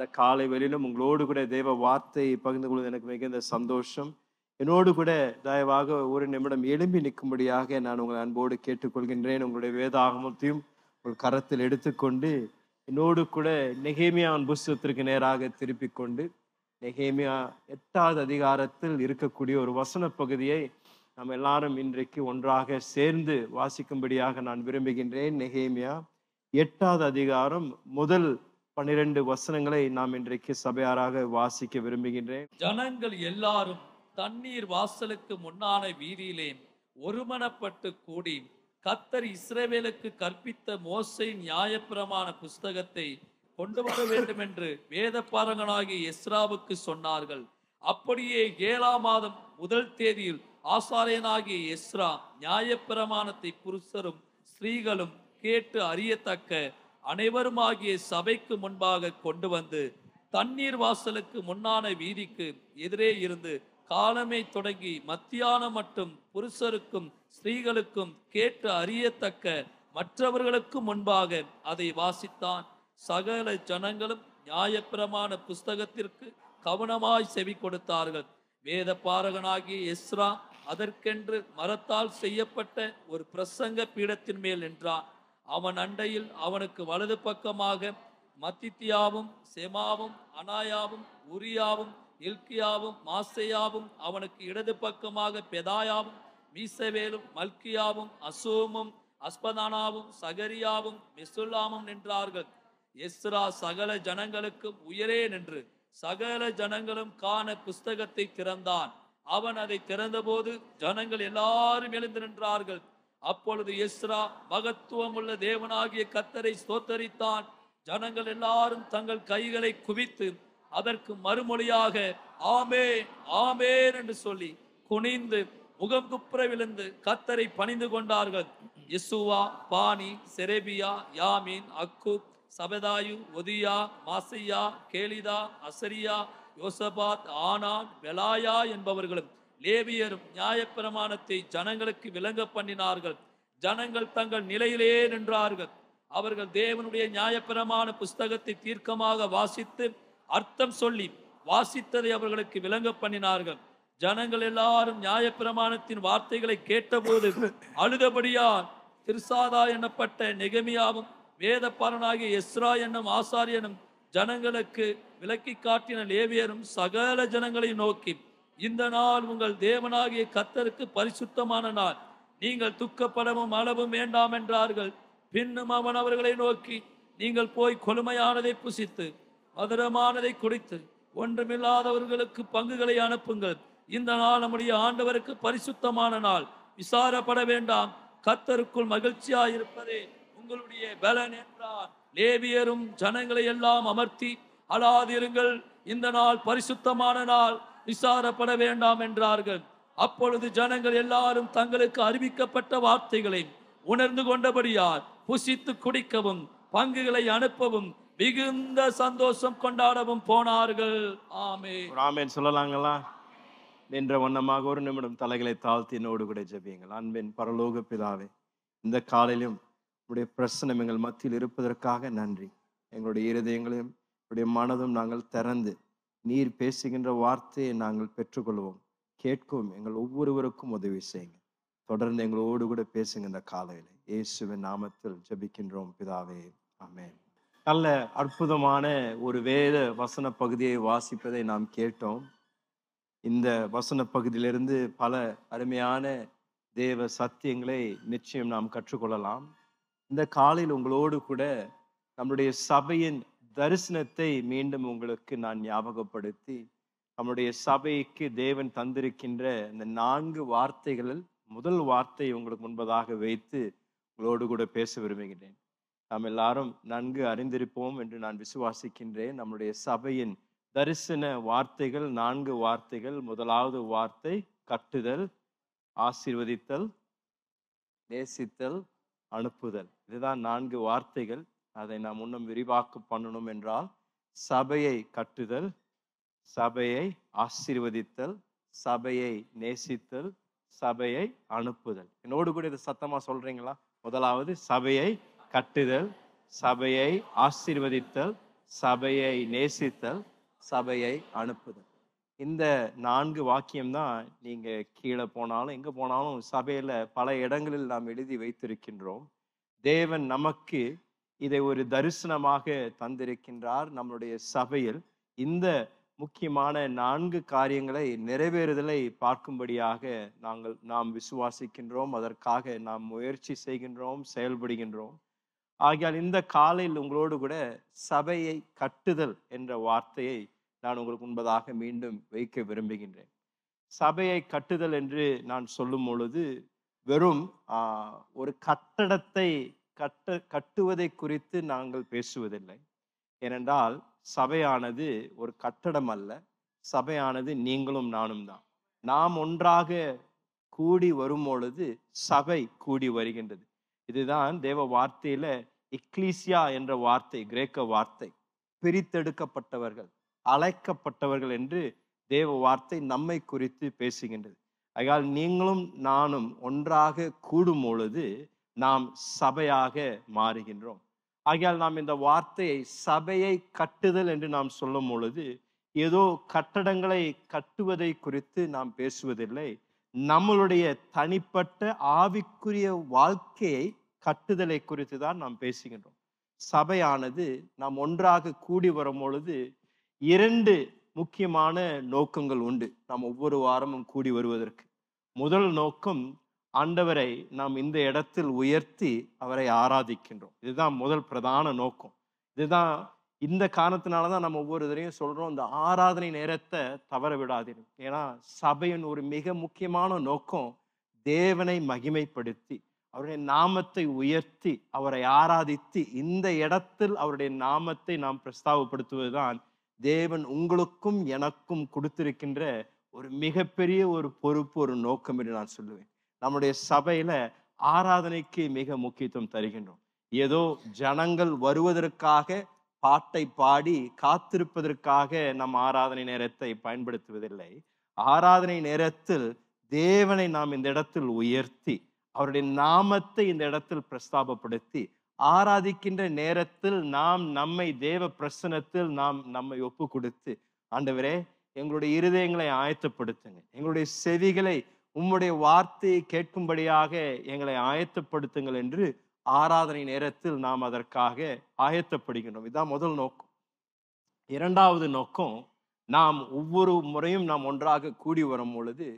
இந்த காலை வெளியிலும் உங்களோடு கூட தேவ வார்த்தையை பகிர்ந்து கொள்வது எனக்கு மிகுந்த சந்தோஷம். என்னோடு கூட தயவாக ஒரு நிமிடம் எழும்பி நிற்கும்படியாக நான் உங்களை அன்போடு கேட்டுக்கொள்கின்றேன். உங்களுடைய வேதாகமத்தையும் உங்கள் கரத்தில் எடுத்துக்கொண்டு என்னோடு கூட நெகேமியாவின் புஸ்தகத்திற்கு நேராக திருப்பி கொண்டு நெகேமியா எட்டாவது அதிகாரத்தில் இருக்கக்கூடிய ஒரு வசன பகுதியை நாம் எல்லாரும் இன்றைக்கு ஒன்றாக சேர்ந்து வாசிக்கும்படியாக நான் விரும்புகின்றேன். நெகேமியா எட்டாவது அதிகாரம் முதல் பன்னிரண்டு வசனங்களை நாம் இன்றைக்கு சபையாராக வாசிக்க விரும்புகின்றேன். ஜனங்கள் எல்லாரும் தண்ணீர் வாசலுக்கு முன்னான வீதியிலே ஒருமனப்பட்டு கூடி கத்தர் இஸ்ரேவேலுக்கு கற்பித்த மோசை நியாயப்பிரமான புஸ்தகத்தை கொண்டு வர வேண்டும் என்று வேதப்பாரங்கனாகிய எஸ்ராவுக்கு சொன்னார்கள். அப்படியே ஏழாம் மாதம் முதல் தேதியில் ஆசாரியனாகிய எஸ்ரா நியாயப்பிரமாணத்தை புருஷரும் ஸ்ரீகளும் கேட்டு அறியத்தக்க அனைவருமாகிய சபைக்கு முன்பாக கொண்டு வந்து தண்ணீர் வாசலுக்கு முன்னான வீதிக்கு எதிரே இருந்து காலமே தொடங்கி மத்தியானம் மட்டும் புருஷருக்கும் ஸ்திரீகளுக்கும் கேட்டு அறியத்தக்க மற்றவர்களுக்கு முன்பாக அதை வாசித்தான். சகல ஜனங்களும் நியாயப்பிரமான புஸ்தகத்திற்கு கவனமாய் செவி கொடுத்தார்கள். வேத பாரகனாகிய எஸ்ரா அதற்கென்று மரத்தால் செய்யப்பட்ட ஒரு பிரசங்க பீடத்தின் மேல் நின்றான். அவன் அண்டையில் அவனுக்கு வலது பக்கமாக மத்தித்தியாவும் செமாவும் அனாயாவும் உரியாவும் இல்கியாவும் மாசையாவும் அவனுக்கு இடது பக்கமாக பெதாயாவும் மீசவேலும் மல்கியாவும் அசோமும் அஸ்பதானாவும் சகரியாவும் மெசுல்லாமும் நின்றார்கள். எஸ்ரா சகல ஜனங்களுக்கும் உயரே நின்று சகல ஜனங்களும் காண புஸ்தகத்தை திறந்தான். அவன் அதை திறந்தபோது ஜனங்கள் எல்லாரும் எழுந்து நின்றார்கள். அப்பொழுது எஸ்ரா மகத்துவமுள்ள தேவனாகிய கத்தரை ஸ்தோத்தரித்தான். ஜனங்கள் எல்லாரும் தங்கள் கைகளை குவித்து அதற்கு மறுமொழியாக ஆமே ஆமேன் என்று சொல்லி குனிந்து முகம் குப்புற விழுந்து கத்தரை பணிந்து கொண்டார்கள். யெசுவா பானி செரேபியா யாமின் அக்கு சபதாயு ஒதியா மாசையா கேலிதா அசரியா யோசபாத் ஆனான் பெலாயா என்பவர்களும் லேவியரும் நியாயப்பிரமாணத்தை ஜனங்களுக்கு விளங்க பண்ணினார்கள். ஜனங்கள் தங்கள் நிலையிலே நின்றார்கள். அவர்கள் தேவனுடைய நியாயப்பிரமாண புஸ்தகத்தை தீர்க்கமாக வாசித்து அர்த்தம் சொல்லி வாசித்ததை அவர்களுக்கு விளங்க பண்ணினார்கள். ஜனங்கள் எல்லாரும் நியாயப்பிரமாணத்தின் வார்த்தைகளை கேட்டபோது அழுதபடியால் திருசாதா எனப்பட்ட நெகமியாவும் வேதப்பாரனாகிய எஸ்ரா என்னும் ஆசாரியனும் ஜனங்களுக்கு விலக்கி காட்டின லேவியரும் சகல ஜனங்களை நோக்கி இந்த நாள் உங்கள் தேவனாகிய கத்தருக்கு பரிசுத்தமான நாள். நீங்கள் துக்கப்படவும் அளவும் வேண்டாம் என்றார்கள். பின்னும் அவன் அவர்களை நோக்கி நீங்கள் போய் கொழுமையானதை புசித்து மதுரமானதை குடித்து ஒன்றுமில்லாதவர்களுக்கு பங்குகளை அனுப்புங்கள். இந்த நாள் நம்முடைய ஆண்டவருக்கு பரிசுத்தமான நாள். விசாரப்பட வேண்டாம். கத்தருக்குள் மகிழ்ச்சியாயிருப்பதே உங்களுடைய பலன் என்றார். லேவியரும் ஜனங்களை எல்லாம் அமர்த்தி அழாதிருங்கள். இந்த நாள் பரிசுத்தமான நாள். விசாரப்பட வேண்டாம் என்றார்கள். அப்பொழுது ஜனங்கள் எல்லாரும் தங்களுக்கு அறிவிக்கப்பட்ட வார்த்தைகளை உணர்ந்து கொண்டபடியார் புசித்து குடிக்கவும் பங்குகளை அனுப்பவும் மிகுந்த சந்தோஷம் கொண்டாடவும் போனார்கள். ஆமே ராமேன் ஆமேன் சொல்லலாங்களா? நின்ற வண்ணமாக ஒரு நிமிடம் தலைகளை தாழ்த்தி என்னோடு கூட ஜபியுங்கள். அன்பின் பரலோக பிதாவே இந்த காலையிலும் உடைய பிரசனம் எங்கள் மத்தியில் இருப்பதற்காக நன்றி. எங்களுடைய இருதயங்களையும் உடைய மனதும் நாங்கள் திறந்து நீர் பேசுகின்ற வார்த்தையை நாங்கள் பெற்றுக்கொள்வோம். கேட்கவும் எங்கள் ஒவ்வொருவருக்கும் உதவி செய்யுங்க. தொடர்ந்து எங்களோடு கூட பேசுங்க இந்த காலையில். இயேசுவின் நாமத்தில் ஜெபிக்கின்றோம் பிதாவே. ஆமென். நல்ல அற்புதமான ஒரு வேத வசன பகுதியை வாசிப்பதை நாம் கேட்டோம். இந்த வசன பகுதியிலிருந்து பல அருமையான தேவ சத்தியங்களை நிச்சயம் நாம் கற்றுக்கொள்ளலாம். இந்த காலையில் உங்களோடு கூட நம்முடைய சபையின் தரிசனத்தை மீண்டும் உங்களுக்கு நான் ஞாபகப்படுத்தி நம்முடைய சபைக்கு தேவன் தந்திருக்கின்ற இந்த நான்கு வார்த்தைகளில் முதல் வார்த்தை உங்களுக்கு முன்பதாக வைத்து உங்களோடு கூட பேச விரும்புகிறேன். நாம் எல்லாரும் நன்கு அறிந்திருப்போம் என்று நான் விசுவாசிக்கின்றேன். நம்முடைய சபையின் தரிசன வார்த்தைகள் நான்கு வார்த்தைகள் முதலாவது வார்த்தை கட்டுதல் ஆசீர்வதித்தல் நேசித்தல் அனுப்புதல். இதுதான் நான்கு வார்த்தைகள். அதை நாம் இன்னும் விரிவாக்கு பண்ணணும் என்றால் சபையை கட்டுதல் சபையை ஆசீர்வதித்தல் சபையை நேசித்தல் சபையை அனுப்புதல். என்னோடு கூட இது சத்தமாக சொல்றீங்களா? முதலாவது சபையை கட்டுதல் சபையை ஆசீர்வதித்தல் சபையை நேசித்தல் சபையை அனுப்புதல். இந்த நான்கு வாக்கியம்தான் நீங்கள் கீழே போனாலும் எங்கே போனாலும் சபையில் பல இடங்களில் நாம் எழுதி வைத்திருக்கின்றோம். தேவன் நமக்கு இதை ஒரு தரிசனமாக தந்திருக்கின்றார் நம்மளுடைய சபையில். இந்த முக்கியமான நான்கு காரியங்களை நிறைவேறுதலை பார்க்கும்படியாக நாங்கள் நாம் விசுவாசிக்கின்றோம். அதற்காக நாம் முயற்சி செய்கின்றோம் செயல்படுகின்றோம். ஆகையால் இந்த காலையில் உங்களோடு கூட சபையை கட்டுதல் என்ற வார்த்தையை நான் உங்களுக்கு முன்பதாக மீண்டும் வைக்க விரும்புகின்றேன். சபையை கட்டுதல் என்று நான் சொல்லும் பொழுது வெறும் ஒரு கட்டடத்தை கட்ட கட்டுவதை குறித்து நாங்கள் பேசுவதில்லை. ஏனென்றால் சபையானது ஒரு கட்டடம் அல்ல. சபையானது நீங்களும் நானும் தான். நாம் ஒன்றாக கூடி வரும் பொழுது சபை கூடி வருகின்றது. இதுதான் தேவ வார்த்தையில இக்லீசியா என்ற வார்த்தை கிரேக்க வார்த்தை. பிரித்தெடுக்கப்பட்டவர்கள் அழைக்கப்பட்டவர்கள் என்று தேவ வார்த்தை நம்மை குறித்து பேசுகின்றது. ஆகையால் நீங்களும் நானும் ஒன்றாக கூடும் பொழுது நாம் சபையாக மாறுகின்றோம். ஆகையால் நாம் இந்த வார்த்தையை சபையை கட்டுதல் என்று நாம் சொல்லும் பொழுது ஏதோ கட்டடங்களை கட்டுவதை குறித்து நாம் பேசுவதில்லை. நம்மளுடைய தனிப்பட்ட ஆவிக்குரிய வாழ்க்கையை கட்டுதலை குறித்து தான் நாம் பேசுகின்றோம். சபையானது நாம் ஒன்றாக கூடி வரும் பொழுது இரண்டு முக்கியமான நோக்கங்கள் உண்டு. நாம் ஒவ்வொரு வாரமும் கூடி வருவதற்கு. முதல் நோக்கம் ஆண்டவரை நாம் இந்த இடத்தில் உயர்த்தி அவரை ஆராதிக்கின்றோம். இதுதான் முதல் பிரதான நோக்கம். இதுதான் இந்த காரணத்தினால தான் நம்ம ஒவ்வொரு தடையும் சொல்கிறோம் இந்த ஆராதனை நேரத்தை தவற விடாதீர்கள். ஏன்னா சபையின் ஒரு மிக முக்கியமான நோக்கம் தேவனை மகிமைப்படுத்தி அவருடைய நாமத்தை உயர்த்தி அவரை ஆராதித்து இந்த இடத்தில் அவருடைய நாமத்தை நாம் பிரஸ்தாவப்படுத்துவதுதான் தேவன் உங்களுக்கும் எனக்கும் கொடுத்திருக்கின்ற ஒரு மிகப்பெரிய ஒரு பொறுப்பு ஒரு நோக்கம் என்று நான் சொல்லுவேன். நம்முடைய சபையில ஆராதனைக்கு மிக முக்கியத்துவம் தருகின்றோம். ஏதோ ஜனங்கள் வருவதற்காக பாட்டை பாடி காத்திருப்பதற்காக நம் ஆராதனை நேரத்தை பயன்படுத்துவதில்லை. ஆராதனை நேரத்தில் தேவனை நாம் இந்த இடத்தில் உயர்த்தி அவருடைய நாமத்தை இந்த இடத்தில் பிரஸ்தாபப்படுத்தி ஆராதிக்கின்ற நேரத்தில் நாம் நம்மை தேவ பிரசனத்தில் நாம் நம்மை ஒப்பு கொடுத்து ஆண்டவரே எங்களுடைய இருதயங்களை ஆயத்தப்படுத்துங்க. எங்களுடைய செவிகளை உம்முடைய வார்த்தையை கேட்கும்படியாக எங்களை ஆயத்தப்படுத்துங்கள் என்று ஆராதனை நேரத்தில் நாம் அதற்காக ஆயத்தப்படுகின்றோம். இதுதான் முதல் நோக்கம். இரண்டாவது நோக்கம் நாம் ஒவ்வொரு முறையும் நாம் ஒன்றாக கூடி வரும் பொழுது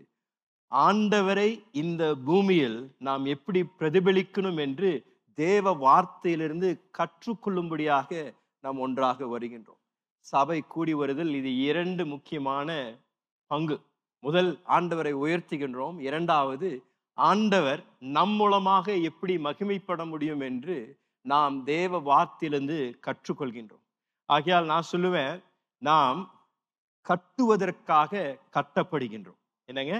ஆண்டவரை இந்த பூமியில் நாம் எப்படி பிரதிபலிக்கணும் என்று தேவ வார்த்தையிலிருந்து கற்றுக்கொள்ளும்படியாக நாம் ஒன்றாக வருகின்றோம். சபை கூடி வருதல் இது இரண்டு முக்கியமான பங்கு. முதல் ஆண்டவரை உயர்த்துகின்றோம். இரண்டாவது ஆண்டவர் நம் மூலமாக எப்படி மகிமைப்பட முடியும் என்று நாம் தேவ வார்த்தையிலிருந்து கற்றுக்கொள்கின்றோம். ஆகையால் நான் சொல்லுவேன் நாம் கட்டுவதற்காக கட்டப்படுகின்றோம். என்னங்க?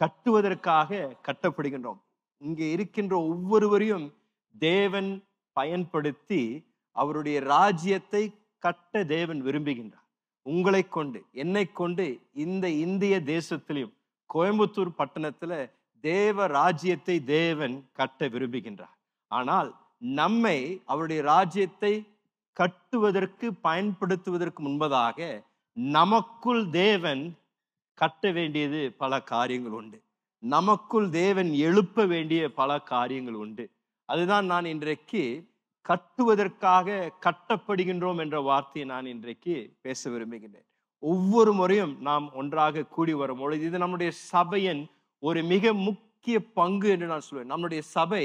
கட்டுவதற்காக கட்டப்படுகின்றோம். இங்கே இருக்கின்ற ஒவ்வொருவரையும் தேவன் பயன்படுத்தி அவருடைய ராஜ்யத்தை கட்ட தேவன் விரும்புகின்றார். உங்களை கொண்டு என்னை கொண்டு இந்த இந்திய தேசத்திலையும் கோயம்புத்தூர் பட்டணத்துல தேவ ராஜ்யத்தை தேவன் கட்ட விரும்புகின்றார். ஆனால் நம்மை அவருடைய ராஜ்யத்தை கட்டுவதற்கு பயன்படுத்துவதற்கு முன்பதாக நமக்குள் தேவன் கட்ட வேண்டியது பல காரியங்கள் உண்டு. நமக்குள் தேவன் எழுப்ப வேண்டிய பல காரியங்கள் உண்டு. அதுதான் நான் இன்றைக்கு கட்டுவதற்காக கட்டப்படுகின்றோம் என்ற வார்த்தையை நான் இன்றைக்கு பேச விரும்புகின்றேன். ஒவ்வொரு முறையும் நாம் ஒன்றாக கூடி வரும் பொழுது இது நம்முடைய சபையின் ஒரு மிக முக்கிய பங்கு என்று நான் சொல்வேன். நம்முடைய சபை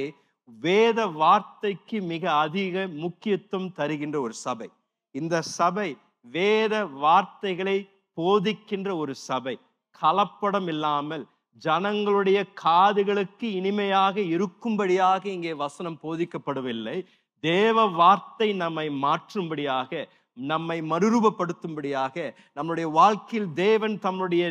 வேத வார்த்தைக்கு மிக அதிக முக்கியத்துவம் தருகின்ற ஒரு சபை. இந்த சபை வேத வார்த்தைகளை போதிக்கின்ற ஒரு சபை. கலப்படம் இல்லாமல் ஜனங்களுடைய காதுகளுக்கு இனிமையாக இருக்கும்படியாக இங்கே வசனம் போதிக்கப்படவில்லை. தேவ வார்த்தை நம்மை மாற்றும்படியாக நம்மை மறுரூபப்படுத்தும்படியாக நம்முடைய வாழ்க்கையில் தேவன் தம்முடைய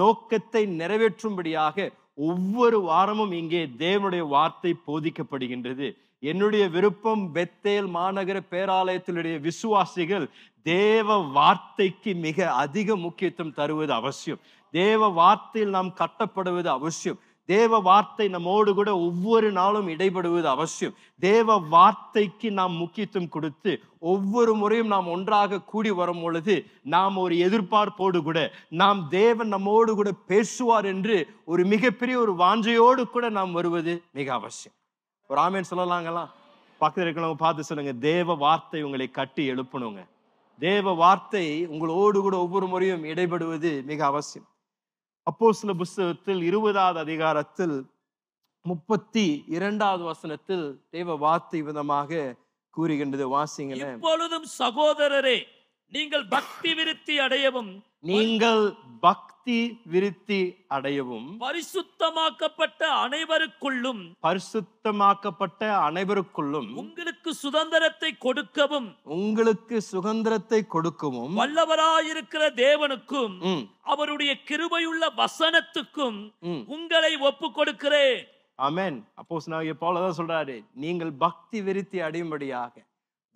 நோக்கத்தை நிறைவேற்றும்படியாக ஒவ்வொரு வாரமும் இங்கே தேவனுடைய வார்த்தை போதிக்கப்படுகின்றது. என்னுடைய விருப்பம் பெத்தேல் மாநகர பேராலயத்தினுடைய விசுவாசிகள் தேவ வார்த்தைக்கு மிக அதிக முக்கியத்துவம் தருவது அவசியம். தேவ வார்த்தையில் நாம் கட்டப்படுவது அவசியம். தேவ வார்த்தை நம்மோடு கூட ஒவ்வொரு நாளும் இடைபடுவது அவசியம். தேவ வார்த்தைக்கு நாம் முக்கியத்துவம் கொடுத்து ஒவ்வொரு முறையும் நாம் ஒன்றாக கூடி வரும் பொழுது நாம் ஒரு எதிர்பார்ப்போடு கூட நாம் தேவன் நம்மோடு கூட பேசுவார் என்று ஒரு மிகப்பெரிய ஒரு வாஞ்சையோடு கூட நாம் வருவது மிக அவசியம். ஒரு ஆமேன் சொல்லலாங்களா? பக்கத்தில் இருக்கிறவங்க பார்த்து சொல்லுங்க தேவ வார்த்தை உங்களை கட்டி எழுப்பணுங்க. தேவ வார்த்தை உங்களோடு கூட ஒவ்வொரு முறையும் இடைபடுவது மிக அவசியம். அப்போ சில புஸ்தகத்தில் இருபதாவது அதிகாரத்தில் முப்பத்தி இரண்டாவது வசனத்தில் தேவ வார்த்தை விதமாக கூறுகின்றது. வாசிங்க இப்பொழுதும் சகோதரரே நீங்கள் பக்தி விருத்தி அடையவும் நீங்கள் பக்தி விருத்தி அடையவும் பரிசுத்தமாக்கப்பட்ட அனைவருக்குள்ளும் பரிசுத்தமாக்கப்பட்ட அனைவருக்குள்ளும் உங்களுக்கு சுதந்திரத்தை கொடுக்கவும் உங்களுக்கு சுதந்திரத்தை கொடுக்கவும் வல்லவராயிருக்கிற தேவனுக்கும் அவருடைய கிருபையுள்ள வசனத்துக்கும். உங்களை ஒப்பு கொடுக்கிறேன் ஆமென். அப்போஸ் நான் தான் சொல்றாரு நீங்கள் பக்தி விருத்தி அடையும்படியாக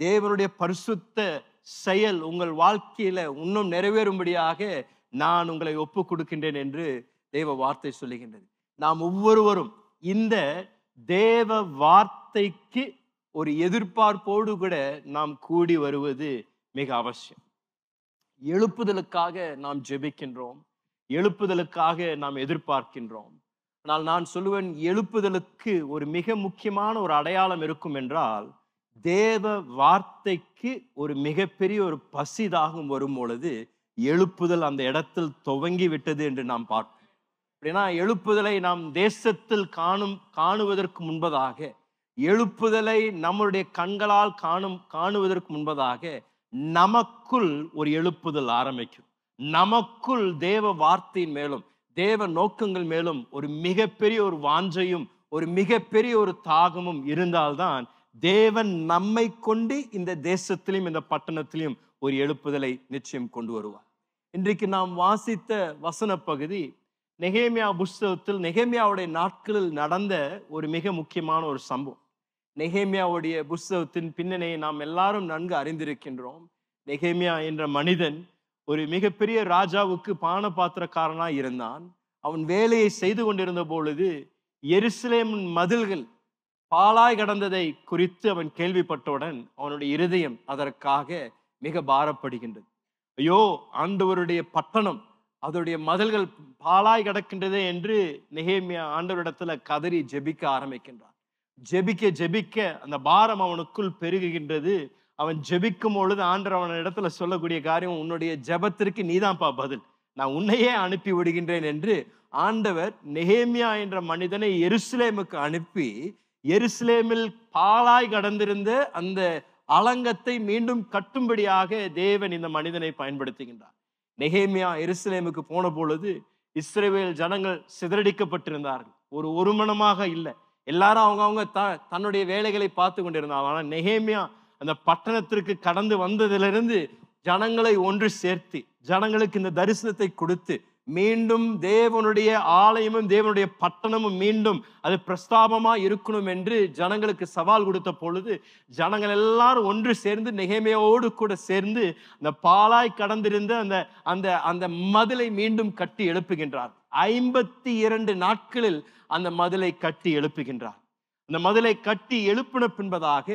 தேவனுடைய பரிசுத்த செயல் உங்கள் வாழ்க்கையில இன்னும் நிறைவேறும்படியாக நான் உங்களை ஒப்பு கொடுக்கின்றேன் என்று தேவ வார்த்தை சொல்லுகின்றது. நாம் ஒவ்வொருவரும் இந்த தேவ வார்த்தைக்கு ஒரு எதிர்பார்ப்போடு கூட நாம் கூடி வருவது மிக அவசியம். எழுப்புதலுக்காக நாம் ஜெபிக்கின்றோம். எழுப்புதலுக்காக நாம் எதிர்பார்க்கின்றோம். ஆனால் நான் சொல்லுவேன் எழுப்புதலுக்கு ஒரு மிக முக்கியமான ஒரு அடையாளம் இருக்கும் என்றால் தேவ வார்த்தைக்கு ஒரு மிகப்பெரிய ஒரு பசிதாகம் வரும் பொழுது எழுப்புதல் அந்த இடத்தில் துவங்கி விட்டது என்று நாம் பார்ப்போம். அப்படின்னா எழுப்புதலை நாம் தேசத்தில் காணும் காணுவதற்கு முன்பதாக எழுப்புதலை நம்முடைய கண்களால் காணும் காணுவதற்கு முன்பதாக நமக்குள் ஒரு எழுப்புதல் ஆரம்பிக்கும். நமக்குள் தேவ வார்த்தையின் மேலும் தேவ நோக்கங்கள் மேலும் ஒரு மிகப்பெரிய ஒரு வாஞ்சையும் ஒரு மிகப்பெரிய ஒரு தாகமும் இருந்தால்தான் தேவன் நம்மை கொண்டு இந்த தேசத்திலையும் இந்த பட்டணத்திலையும் ஒரு எழுப்புதலை நிச்சயம் கொண்டு வருவார். இன்றைக்கு நாம் வாசித்த வசன பகுதி நெகேமியா புஸ்தகத்தில் நெகேமியாவுடைய நாட்களில் நடந்த ஒரு மிக முக்கியமான ஒரு சம்பவம். நெகேமியாவுடைய புஸ்தகத்தின் பின்னணியை நாம் எல்லாரும் நன்கு அறிந்திருக்கின்றோம். நெகேமியா என்ற மனிதன் ஒரு மிகப்பெரிய ராஜாவுக்கு பான பாத்திரக்காரனாய் இருந்தான். அவன் வேலையை செய்து கொண்டிருந்த பொழுது எருசலேமின் மதில்கள் பாலாய் கடந்ததை குறித்து அவன் கேள்விப்பட்டவுடன் அவனுடைய இருதயம் அதற்காக மிக பாரப்படுகின்றது. ஐயோ ஆண்டவருடைய பட்டணம் அதோடைய மதில்கள் பாலாய் கிடக்கின்றதே என்று நெகேமியா ஆண்டவரிடத்துல கதறி ஜெபிக்க ஆரம்பிக்கின்றான். ஜெபிக்க ஜெபிக்க அந்த பாரம் அவனுக்குள் பெருகுகின்றது. அவன் ஜெபிக்கும் பொழுது ஆண்டர் அவன இடத்துல சொல்லக்கூடிய காரியம் உன்னுடைய ஜெபத்திற்கு நீதான்ப்பா பதில். நான் உன்னையே அனுப்பி விடுகின்றேன் என்று ஆண்டவர் நெகேமியா என்ற மனிதனை எருசலேமுக்கு அனுப்பி எருசலேமில் பாலாய் கடந்திருந்த அந்த அலங்கத்தை மீண்டும் கட்டும்படியாக தேவன் இந்த மனிதனை பயன்படுத்துகின்றார். நெகேமியா எருசலேமுக்கு போன பொழுது இஸ்ரேவேல் ஜனங்கள் சிதறடிக்கப்பட்டிருந்தார்கள். ஒரு ஒருமனமாக இல்லை. எல்லாரும் அவங்க அவங்க த தன்னுடைய வேலைகளை பார்த்து கொண்டிருந்தாங்க ஆனால் நெகேமியா அந்த பட்டணத்திற்கு கடந்து வந்ததிலிருந்து ஜனங்களை ஒன்று சேர்த்து ஜனங்களுக்கு இந்த தரிசனத்தை கொடுத்து மீண்டும் தேவனுடைய ஆலயமும் தேவனுடைய பட்டணமும் மீண்டும் அது பிரஸ்தாபமா இருக்கணும் என்று ஜனங்களுக்கு சவால் கொடுத்த பொழுது ஜனங்கள் எல்லாரும் ஒன்று சேர்ந்து நெகைமையோடு கூட சேர்ந்து அந்த பாலாய் கடந்திருந்த அந்த அந்த அந்த மதிலை மீண்டும் கட்டி எழுப்புகின்றார். ஐம்பத்தி இரண்டு நாட்களில் அந்த மதிலை கட்டி எழுப்புகின்றார். அந்த மதிலை கட்டி எழுப்பின பின்பதாக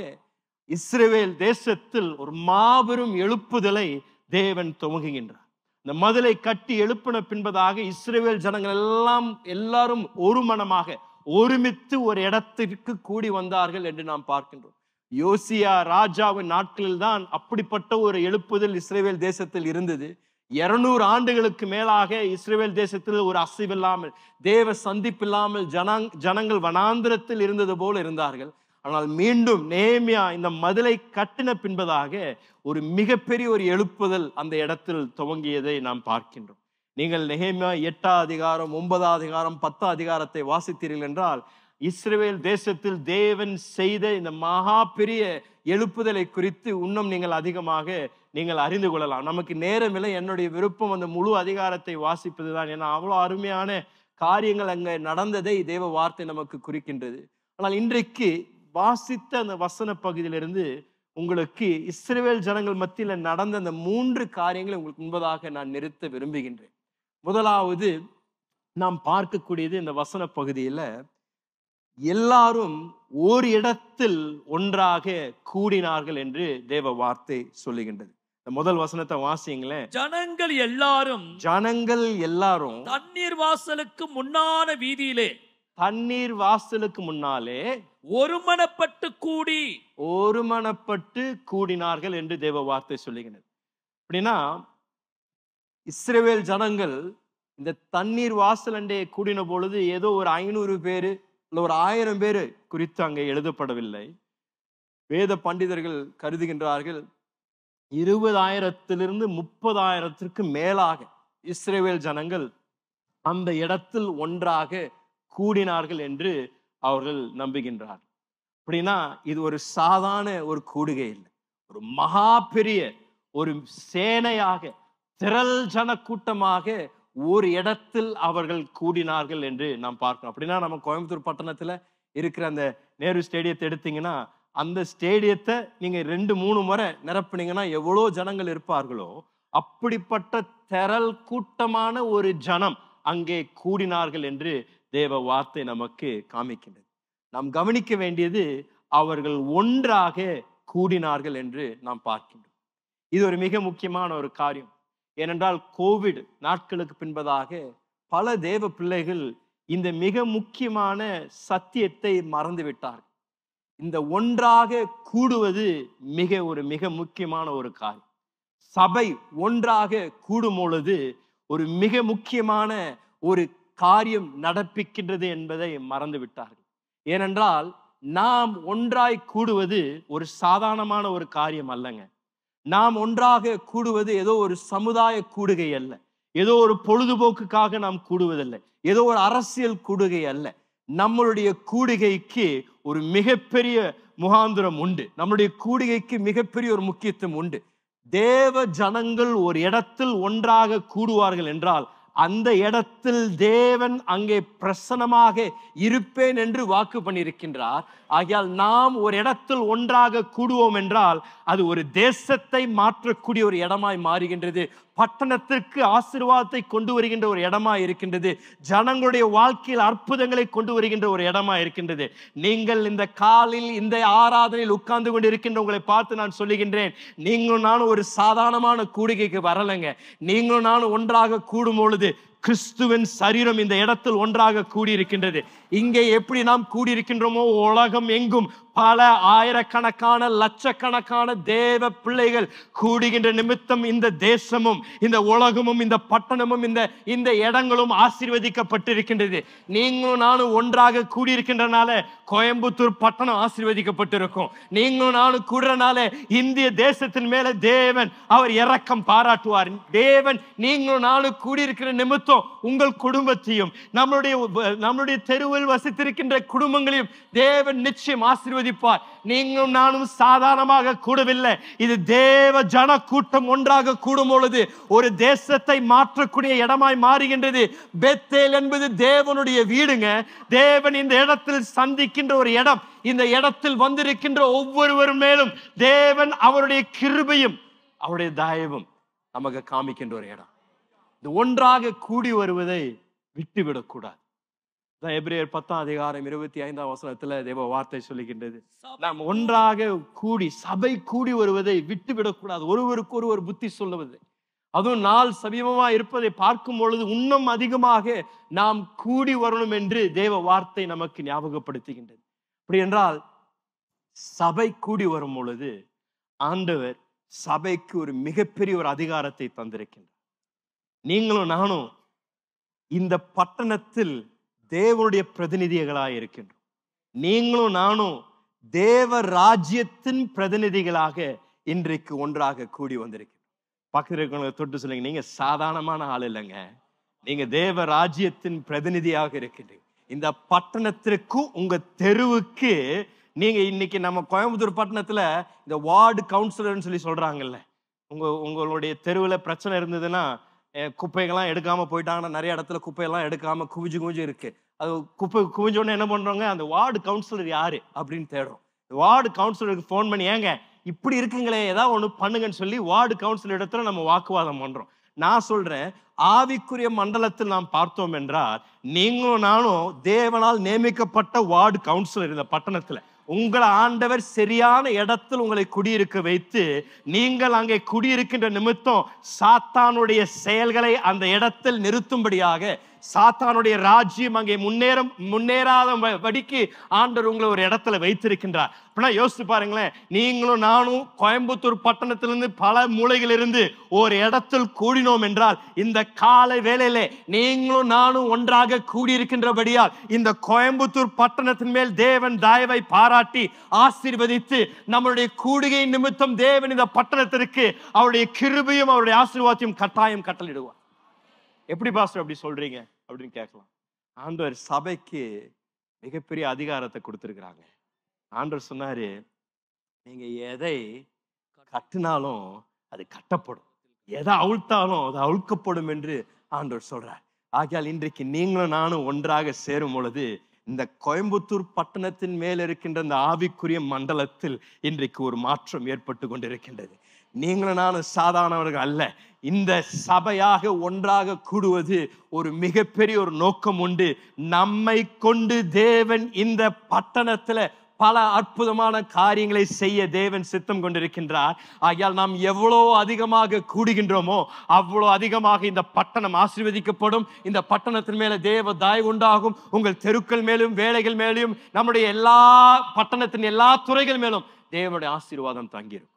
இஸ்ரேவேல் தேசத்தில் ஒரு மாபெரும் எழுப்புதலை தேவன் துவங்குகின்றார். இந்த மதிலை கட்டி எழுப்பின பின்பதாக இஸ்ரேவேல் ஜனங்கள் எல்லாம் எல்லாரும் ஒரு மனமாக ஒருமித்து ஒரு இடத்திற்கு கூடி வந்தார்கள் என்று நாம் பார்க்கின்றோம். யோசியா ராஜாவின் நாட்களில் தான் அப்படிப்பட்ட ஒரு எழுப்புதல் இஸ்ரேல் தேசத்தில் இருந்தது. இருநூறு ஆண்டுகளுக்கு மேலாக இஸ்ரேல் தேசத்தில் ஒரு அசைவில்லாமல் தேவ சந்திப்பில்லாமல் ஜனங் ஜனங்கள் வனாந்திரத்தில் இருந்தது போல இருந்தார்கள். ஆனால் மீண்டும் நேமியா இந்த மதிலை கட்டின பின்பதாக ஒரு மிகப்பெரிய ஒரு எழுப்புதல் அந்த இடத்தில் துவங்கியதை நாம் பார்க்கின்றோம். நீங்கள் நெஹேமியா எட்டாம் அதிகாரம் ஒன்பதாம் அதிகாரம் பத்தாம் அதிகாரத்தை வாசித்தீர்கள் என்றால் இஸ்ரேல் தேசத்தில் தேவன் செய்த இந்த மகா பெரிய எழுப்புதலை குறித்து இன்னும் நீங்கள் அதிகமாக நீங்கள் அறிந்து கொள்ளலாம். நமக்கு நேரமில்லை என்னுடைய விருப்பம் அந்த முழு அதிகாரத்தை வாசிப்பது தான் ஏன்னா அவ்வளோ அருமையான காரியங்கள் அங்கே நடந்ததை தேவ வார்த்தை நமக்கு குறிக்கின்றது. ஆனால் இன்றைக்கு வாசித்த அந்த வசன பகுதியிலிருந்து உங்களுக்கு இஸ்ரேல் ஜனங்கள் மத்தியில் நடந்த அந்த மூன்று காரியங்களை உங்களுக்கு முன்பதாக நான் நிறுத்த விரும்புகின்றேன். முதலாவது நாம் பார்க்கக்கூடியது இந்த வசன பகுதியில எல்லாரும் ஒரு இடத்தில் ஒன்றாக கூடினார்கள் என்று தேவ வார்த்தை சொல்லுகின்றது. முதல் வசனத்தை வாசிங்களேன் ஜனங்கள் எல்லாரும் ஜனங்கள் எல்லாரும் தண்ணீர் வாசலுக்கு முன்னான வீதியிலே தண்ணீர் வாசலுக்கு முன்னாலே ஒருமனப்பட்டு கூடி. ஒருமனப்பட்டு கூடினார்கள் என்று தேவ வார்த்தை சொல்லுகிறது. அப்படின்னா இஸ்ரேவேல் ஜனங்கள் இந்த தண்ணீர் வாசல் அண்டே கூடின பொழுது ஏதோ ஒரு ஐநூறு பேர் இல்லை ஒரு ஆயிரம் பேர் குறித்து அங்கே எழுதப்படவில்லை. வேத பண்டிதர்கள் கருதுகின்றார்கள் இருபதாயிரத்திலிருந்து முப்பதாயிரத்திற்கு மேலாக இஸ்ரேவேல் ஜனங்கள் அந்த இடத்தில் ஒன்றாக கூடினார்கள் என்று அவர்கள் நம்புகின்றார். அப்படின்னா இது ஒரு சாதாரண ஒரு கூடுகை இல்லை. ஒரு மகா பெரிய ஒரு சேனையாக திரள் ஜன கூட்டமாக ஒரு இடத்தில் அவர்கள் கூடினார்கள் என்று நாம் பார்க்கணும் அப்படின்னா நம்ம கோயம்புத்தூர் பட்டணத்துல இருக்கிற அந்த நேரு ஸ்டேடியத்தை எடுத்தீங்கன்னா அந்த ஸ்டேடியத்தை நீங்க ரெண்டு மூணு முறை நிரப்புனீங்கன்னா எவ்வளோ ஜனங்கள் இருப்பார்களோ அப்படிப்பட்ட திரள் கூட்டமான ஒரு ஜனம் அங்கே கூடினார்கள் என்று தேவ வார்த்தை நமக்கு காமிக்கின்றது. நாம் கவனிக்க வேண்டியது அவர்கள் ஒன்றாக கூடினார்கள் என்று நாம் பார்க்கின்றோம். இது ஒரு மிக முக்கியமான ஒரு காரியம். ஏனென்றால் கோவிட் நாட்களுக்கு பின்பதாக பல தேவ பிள்ளைகள் இந்த மிக முக்கியமான சத்தியத்தை மறந்துவிட்டார்கள். இந்த ஒன்றாக கூடுவது மிக ஒரு மிக முக்கியமான ஒரு காரியம். சபை ஒன்றாக கூடும் பொழுது ஒரு மிக முக்கியமான ஒரு காரியம் நடப்பிக்கின்றது என்பதை மறந்து விட்டார்கள் ஏனென்றால் நாம் ஒன்றாய் கூடுவது ஒரு சாதாரணமான ஒரு காரியம் அல்லங்க. நாம் ஒன்றாக கூடுவது ஏதோ ஒரு சமுதாய கூடுகை அல்ல. ஏதோ ஒரு பொழுதுபோக்குக்காக நாம் கூடுவதில்லை. ஏதோ ஒரு அரசியல் கூடுகை அல்ல. நம்மளுடைய கூடுகைக்கு ஒரு மிகப்பெரிய முகாந்திரம் உண்டு. நம்மளுடைய கூடுகைக்கு மிகப்பெரிய ஒரு முக்கியத்துவம் உண்டு. தேவ ஜனங்கள் ஒரு இடத்தில் ஒன்றாக கூடுவார்கள் என்றால் அந்த இடத்தில் தேவன் அங்கே பிரசனமாக இருப்பேன் என்று வாக்கு பண்ணியிருக்கின்றார். ஆகையால் நாம் ஒரு இடத்தில் ஒன்றாக கூடுவோம் என்றால் அது ஒரு தேசத்தை மாற்றக்கூடிய ஒரு இடமாய் மாறுகின்றது. பட்டணத்திற்கு ஆசீர்வாதத்தை கொண்டு வருகின்ற ஒரு இடமா இருக்கின்றது. ஜனங்களுடைய வாழ்க்கையில் அற்புதங்களை கொண்டு வருகின்ற ஒரு இடமா இருக்கின்றது. நீங்கள் இந்த காலில் இந்த ஆராதனையில் உட்கார்ந்து கொண்டு இருக்கின்ற உங்களை பார்த்து நான் சொல்லுகின்றேன் நீங்களும் நானும் ஒரு சாதாரணமான கூடுகைக்கு வரலைங்க. நீங்களும் நானும் ஒன்றாக கூடும் பொழுது கிறிஸ்துவின் சரீரம் இந்த இடத்தில் ஒன்றாக கூடியிருக்கின்றது. இங்கே எப்படி நாம் கூடியிருக்கின்றோமோ உலகம் எங்கும் பல ஆயிரக்கணக்கான லட்சக்கணக்கான தேவ பிள்ளைகள் கூடுகின்ற நிமித்தம் இந்த தேசமும் இந்த உலகமும் இந்த பட்டணமும் இந்த இந்த இடங்களும் ஆசீர்வதிக்கப்பட்டிருக்கின்றது. நீங்களும் நானும் ஒன்றாக கூடியிருக்கின்றனால கோயம்புத்தூர் பட்டணம் ஆசீர்வதிக்கப்பட்டிருக்கும். நீங்களும் நானும் கூடுறனால இந்திய தேசத்தின் மேல தேவன் அவர் இறக்கம் பாராட்டுவார். தேவன் நீங்களும் நானும் கூடியிருக்கிற நிமித்தம் உங்கள் குடும்பத்தையும் நம்மளுடைய நம்மளுடைய தெருவில் வசித்திருக்கின்ற குடும்பங்களையும் தேவன் நிச்சயம் ஆசீர்வதி ஆசீர்வதிப்பார் நீங்களும் நானும் சாதாரணமாக கூடவில்லை. இது தேவ ஜன கூட்டம் ஒன்றாக கூடும் பொழுது ஒரு தேசத்தை மாற்றக்கூடிய இடமாய் மாறுகின்றது. பெத்தேல் என்பது தேவனுடைய வீடுங்க. தேவன் இந்த இடத்தில் சந்திக்கின்ற ஒரு இடம். இந்த இடத்தில் வந்திருக்கின்ற ஒவ்வொருவரும் மேலும் தேவன் அவருடைய கிருபையும் அவருடைய தயவும் நமக்கு காமிக்கின்ற ஒரு இடம். இது ஒன்றாக கூடி வருவதை விட்டுவிடக்கூடாது. தான் எபிரேயர் பத்தாம் அதிகாரம் இருபத்தி ஐந்தாம் வசனத்துல தேவ வார்த்தை சொல்லுகின்றது. நாம் ஒன்றாக கூடி சபை கூடி வருவதை விட்டுவிடக்கூடாது. ஒருவருக்கு ஒருவர் புத்தி சொல்லுவது. அதுவும் நாள் சமீபமா இருப்பதை பார்க்கும் பொழுது இன்னும் அதிகமாக நாம் கூடி வரணும் என்று தேவ வார்த்தை நமக்கு ஞாபகப்படுத்துகின்றது. அப்படி என்றால் சபை கூடி வரும் பொழுது ஆண்டவர் சபைக்கு ஒரு மிகப்பெரிய ஒரு அதிகாரத்தை தந்திருக்கின்றார். நீங்களும் நானும் இந்த பட்டணத்தில் தேவனுடைய பிரதிநிதிகளாக இருக்கின்றோம். நீங்களும் நானும் தேவ ராஜ்யத்தின் பிரதிநிதிகளாக இன்றைக்கு ஒன்றாக கூடி வந்திருக்கிறோம். பக்கத்தில் இருக்கிறவங்க தொட்டு சொல்லுங்க நீங்க சாதாரணமான ஆள் இல்லைங்க. நீங்க தேவ ராஜ்யத்தின் பிரதிநிதியாக இருக்கின்றீங்க. இந்த பட்டணத்திற்கும் உங்க தெருவுக்கு நீங்க இன்னைக்கு நம்ம கோயம்புத்தூர் பட்டணத்துல இந்த வார்டு கவுன்சிலர்னு சொல்லி சொல்றாங்கல்ல. உங்க உங்களுடைய தெருவில் பிரச்சனை இருந்ததுன்னா குப்பைகள்லாம் எடுக்காமல் போயிட்டாங்கன்னா நிறைய இடத்துல குப்பையெல்லாம் எடுக்காமல் குவிஞ்சு குவிஞ்சு இருக்கு. அது குப்பை குவிஞ்சோடனே என்ன பண்றோங்க? அந்த வார்டு கவுன்சிலர் யாரு அப்படின்னு தேடுறோம். வார்டு கவுன்சிலருக்கு ஃபோன் பண்ணி ஏங்க இப்படி இருக்குங்களே ஏதாவது ஒன்று பண்ணுங்கன்னு சொல்லி வார்டு கவுன்சிலர் இடத்துல நம்ம வாக்குவாதம் பண்ணுறோம் நான் சொல்றேன் ஆவிக்குரிய மண்டலத்தில் நாம் பார்த்தோம் என்றால் நீங்களும் நானும் தேவனால் நியமிக்கப்பட்ட வார்டு கவுன்சிலர் இந்த பட்டணத்துல. உங்களை ஆண்டவர் சரியான இடத்தில் உங்களை குடியிருக்க வைத்து நீங்கள் அங்கே குடியிருக்கின்ற நிமித்தம் சாத்தானுடைய செயல்களை அந்த இடத்தில் நிறுத்தும்படியாக சாத்தானுடைய ராஜ்யம் அங்கே முன்னேறும் முன்னேறாத வடிக்கு படிக்கு ஆண்டவர் உங்களை ஒரு இடத்துல வைத்திருக்கின்றார். அப்படின்னா யோசித்து பாருங்களேன் நீங்களும் நானும் கோயம்புத்தூர் பட்டணத்திலிருந்து பல மூலைகளிலிருந்து ஒரு இடத்தில் கூடினோம் என்றால் இந்த காலை வேலையில நீங்களும் நானும் ஒன்றாக கூடியிருக்கின்றபடியால் இந்த கோயம்புத்தூர் பட்டணத்தின் மேல் தேவன் தயவை பாராட்டி ஆசீர்வதித்து நம்மளுடைய கூடுகை நிமித்தம் தேவன் இந்த பட்டணத்திற்கு அவருடைய கிருபையும் அவருடைய ஆசீர்வாதத்தையும் கட்டாயம் கட்டளிடுவார் எப்படி பாஸ்டர் அப்படி சொல்றீங்க? அப்படின்னு கேட்கலாம். ஆண்டவர் சபைக்கு மிகப்பெரிய அதிகாரத்தை கொடுத்துருக்குறாங்க. ஆண்டவர் சொன்னாரு நீங்க எதை கட்டினாலும் அது கட்டப்படும். எதை அவிழ்த்தாலும் அது அவிழ்க்கப்படும் என்று ஆண்டவர் சொல்றார். ஆகையால் இன்றைக்கு நீங்களும் நானும் ஒன்றாக சேரும் பொழுது இந்த கோயம்புத்தூர் பட்டணத்தின் மேல் இருக்கின்ற இந்த ஆவிக்குரிய மண்டலத்தில் இன்றைக்கு ஒரு மாற்றம் ஏற்பட்டு கொண்டிருக்கின்றது. நீங்களும் நானும் சாதாரணவர்கள் அல்ல. இந்த சபையாக ஒன்றாக கூடுவது ஒரு மிகப்பெரிய ஒரு நோக்கம் உண்டு. நம்மை கொண்டு தேவன் இந்த பட்டணத்துல பல அற்புதமான காரியங்களை செய்ய தேவன் சித்தம் கொண்டிருக்கின்றார். ஆகையால் நாம் எவ்வளோ அதிகமாக கூடுகின்றோமோ அவ்வளோ அதிகமாக இந்த பட்டணம் ஆசீர்வதிக்கப்படும். இந்த பட்டணத்தின் மேலே தேவ தாய் உண்டாகும். உங்கள் தெருக்கள் மேலும் வேலைகள் மேலும் நம்முடைய எல்லா பட்டணத்தின் எல்லா துறைகள் மேலும் தேவனுடைய ஆசீர்வாதம் தங்கியிருக்கும்.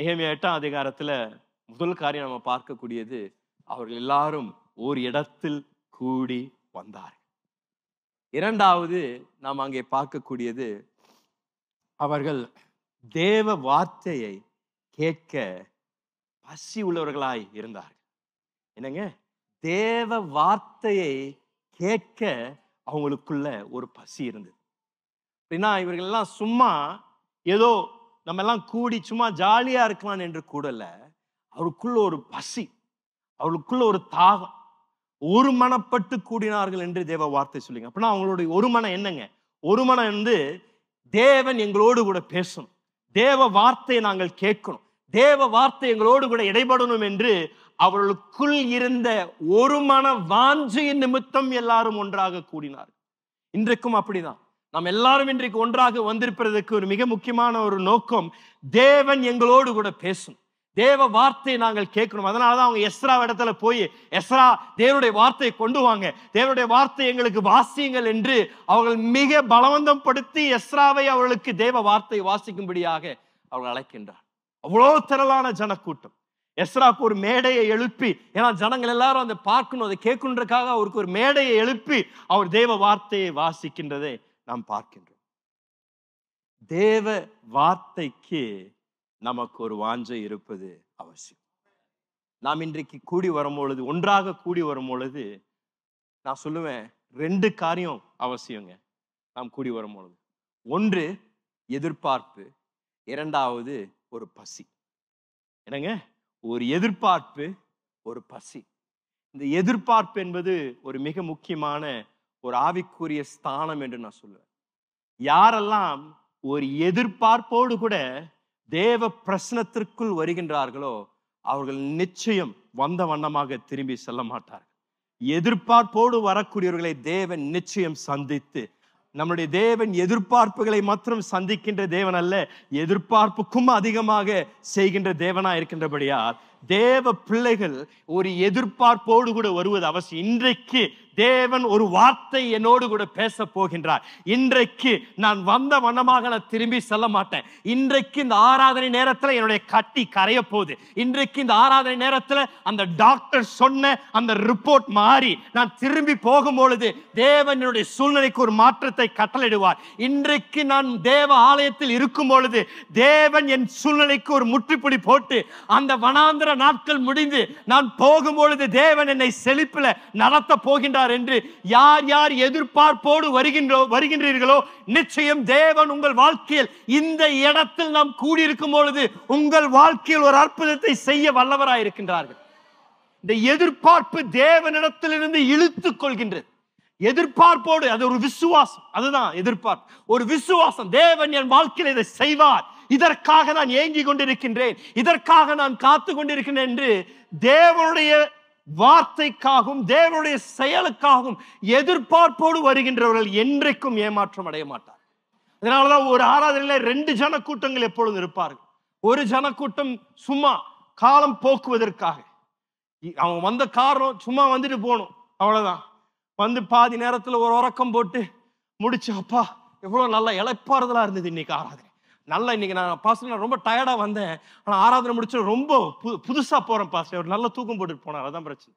நெகேமியா எட்டாம் அதிகாரத்துல முதல் காரியம் நம்ம பார்க்கக்கூடியது அவர்கள் எல்லாரும் ஒரு இடத்தில் கூடி வந்தார்கள். இரண்டாவது நாம் அங்கே பார்க்கக்கூடியது அவர்கள் தேவ வார்த்தையை கேட்க பசி உள்ளவர்களாய் இருந்தார்கள். என்னங்க? தேவ வார்த்தையை கேட்க அவங்களுக்குள்ள ஒரு பசி இருந்தது. அப்படின்னா இவர்கள் எல்லாம் சும்மா ஏதோ நம்ம எல்லாம் கூடி சும்மா ஜாலியா இருக்கலாம் என்று கூடல அவருக்குள்ள ஒரு பசி அவளுக்குள்ள ஒரு தாகம். ஒரு மனப்பட்டு கூடினார்கள் என்று தேவ வார்த்தை சொல்லுங்க. அப்படின்னா அவங்களுடைய ஒரு மனம் என்னங்க? ஒரு மனம் வந்து தேவன் எங்களோடு கூட பேசணும். தேவ வார்த்தையை நாங்கள் கேட்கணும். தேவ வார்த்தை எங்களோடு கூட இடைபடணும் என்று அவர்களுக்குள் இருந்த ஒரு மன வாஞ்சையின் நிமித்தம் எல்லாரும் ஒன்றாக கூடினார் இன்றைக்கும் அப்படிதான். நாம் எல்லாரும் இன்றைக்கு ஒன்றாக வந்திருப்பதற்கு ஒரு மிக முக்கியமான ஒரு நோக்கம் தேவன் எங்களோடு கூட பேசும். தேவ வார்த்தையை நாங்கள் கேட்கணும். அதனால தான் அவங்க எஸ்ரா இடத்துல போய் எஸ்ரா தேவனுடைய வார்த்தையை கொண்டு வாங்க. தேவனுடைய வார்த்தை எங்களுக்கு வாசியுங்கள் என்று அவர்கள் மிக பலவந்தம் படுத்தி எஸ்ராவை அவர்களுக்கு தேவ வார்த்தை வாசிக்கும்படியாக அவர்கள் அழைக்கின்றார். அவ்வளோ திரளான ஜனக்கூட்டம். எஸ்ராக்கு ஒரு மேடையை எழுப்பி ஏன்னா ஜனங்கள் எல்லாரும் அதை பார்க்கணும் அதை கேட்கணுன்றக்காக அவருக்கு ஒரு மேடையை எழுப்பி அவர் தேவ வார்த்தையை வாசிக்கின்றதே. நாம் பார்க்கின்றோம். தேவ வார்த்தைக்கு நமக்கு ஒரு வாஞ்சை இருப்பது அவசியம். நாம் இன்றைக்கு கூடி வரும் பொழுது ஒன்றாக கூடி வரும் பொழுது நான் சொல்லுவேன் ரெண்டு காரியம் அவசியங்க. நாம் கூடி வரும் பொழுது ஒன்று எதிர்பார்ப்பு. இரண்டாவது ஒரு பசி. என்னங்க? ஒரு எதிர்பார்ப்பு ஒரு பசி. இந்த எதிர்பார்ப்பு என்பது ஒரு மிக முக்கியமான ஒரு ஆவிக்குரிய ஸ்தானம் என்று நான் சொல்லுவேன். யாரெல்லாம் ஒரு எதிர்பார்ப்போடு கூட தேவ பிரசனத்திற்குள் வருகின்றார்களோ அவர்கள் நிச்சயம் வந்த வண்ணமாக திரும்பி செல்ல மாட்டார்கள். எதிர்பார்ப்போடு வரக்கூடியவர்களை தேவன் நிச்சயம் சந்தித்து நம்முடைய தேவன் எதிர்பார்ப்புகளை மாத்திரம் சந்திக்கின்ற தேவன் அல்ல எதிர்பார்ப்புக்கும் அதிகமாக செய்கின்ற தேவனா இருக்கின்றபடியால் தேவ பிள்ளைகள் ஒரு எதிர்பார்ப்போடு கூட வருவது அவசியம். இன்றைக்கு தேவன் ஒரு வார்த்தை என்னோடு கூட பேச போகின்றார். இன்றைக்கு நான் வந்த வண்ணமாக நான் திரும்பி செல்ல மாட்டேன். இன்றைக்கு இந்த ஆராதனை நேரத்தில் என்னுடைய கட்டி கரைய போகுது. இன்றைக்கு இந்த ஆராதனை நேரத்தில் அந்த டாக்டர் சொன்ன அந்த ரிப்போர்ட் மாறி நான் திரும்பி போகும் பொழுது தேவன் என்னுடைய சூழ்நிலைக்கு ஒரு மாற்றத்தை கட்டளிடுவார் இன்றைக்கு நான் தேவ ஆலயத்தில் இருக்கும் பொழுது தேவன் என் சூழ்நிலைக்கு ஒரு முற்றுப்புடி போட்டு அந்த வனாந்திர நாட்கள் முடிந்து நான் போகும் பொழுது தேவன் என்னை செழிப்பில் நடத்த போகின்றார் என்று யார் யார் எதிர்பார்ப்போடு வருகின்றோ வருகின்றீர்களோ நிச்சயம் தேவன் உங்கள் வாழ்க்கையில் இந்த இடத்தில் நாம் கூடியிருக்கும் பொழுது உங்கள் வாழ்க்கையில் ஒரு அற்புதத்தை செய்ய வல்லவராய் இருக்கின்றார்கள் இந்த எதிர்பார்ப்பு தேவனிடத்திலிருந்து இழுத்து கொள்கின்றது. எதிர்பார்ப்போடு அது ஒரு விசுவாசம். அதுதான் எதிர்பார்ப்பு. ஒரு விசுவாசம். தேவன் என் வாழ்க்கையில் இதை செய்வார். இதற்காக நான் ஏங்கி கொண்டிருக்கின்றேன். இதற்காக நான் காத்து கொண்டிருக்கிறேன் என்று தேவனுடைய வார்த்தைக்காகவும் தேவனுடைய செயலுக்காகவும் எதிர்பார்ப்போடு வருகின்றவர்கள் என்றைக்கும் ஏமாற்றம் அடைய மாட்டார். அதனாலதான் ஒரு ஆராதனையில ரெண்டு ஜன கூட்டங்கள் எப்பொழுதும் இருப்பார்கள். ஒரு ஜனக்கூட்டம் சும்மா காலம் போக்குவதற்காக. அவன் அவங்க வந்த காரணம் சும்மா வந்துட்டு போகணும். அவ்வளவுதான். வந்து பாதி நேரத்துல ஒரு உறக்கம் போட்டு முடிச்சு அப்பா எவ்வளவு நல்ல இளைப்பாறுதலா இருந்தது இன்னைக்கு ஆராதனை. நல்லா இன்னைக்கு நான் பாஸ்டர் நான் ரொம்ப டயர்டா வந்தேன். ஆனால் ஆராதனை முடிச்சு ரொம்ப புது புதுசாக போகிறேன் பாஸ்டர் அவர் நல்ல தூக்கம் போட்டுட்டு போனார். அதான் பிரச்சனை.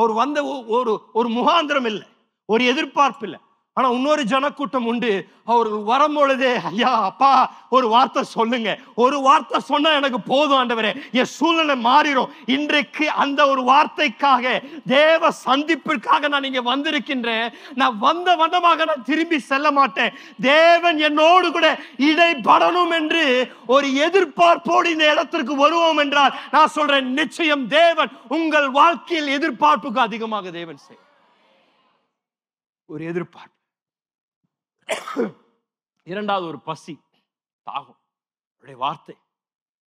அவர் வந்த ஒரு ஒரு முகாந்திரம் இல்லை. ஒரு எதிர்பார்ப்பு இல்லை. ஆனா இன்னொரு ஜனக்கூட்டம் உண்டு. அவர் வரும்பொழுதே ஐயா அப்பா ஒரு வார்த்தை சொல்லுங்க. ஒரு வார்த்தை சொன்னா எனக்கு போதும் ஆண்டவரே. என் சூழ்நிலை மாறிடும் இன்றைக்கு அந்த ஒரு வார்த்தைக்காக தேவ சந்திப்பிற்காக நான் இங்க வந்திருக்கின்றேன். நான் வந்த வந்தமாக நான் திரும்பி செல்ல மாட்டேன். தேவன் என்னோடு கூட இடைப்படணும் என்று ஒரு எதிர்பார்ப்போடு இந்த இடத்திற்கு வருவோம் என்றால் நான் சொல்றேன் நிச்சயம் தேவன் உங்கள் வாழ்க்கையில் எதிர்பார்ப்புக்கு அதிகமாக தேவன் செய்யும் ஒரு எதிர்பார்ப்பு. இரண்டாவது ஒரு பசி தாகம். அவருடைய வார்த்தை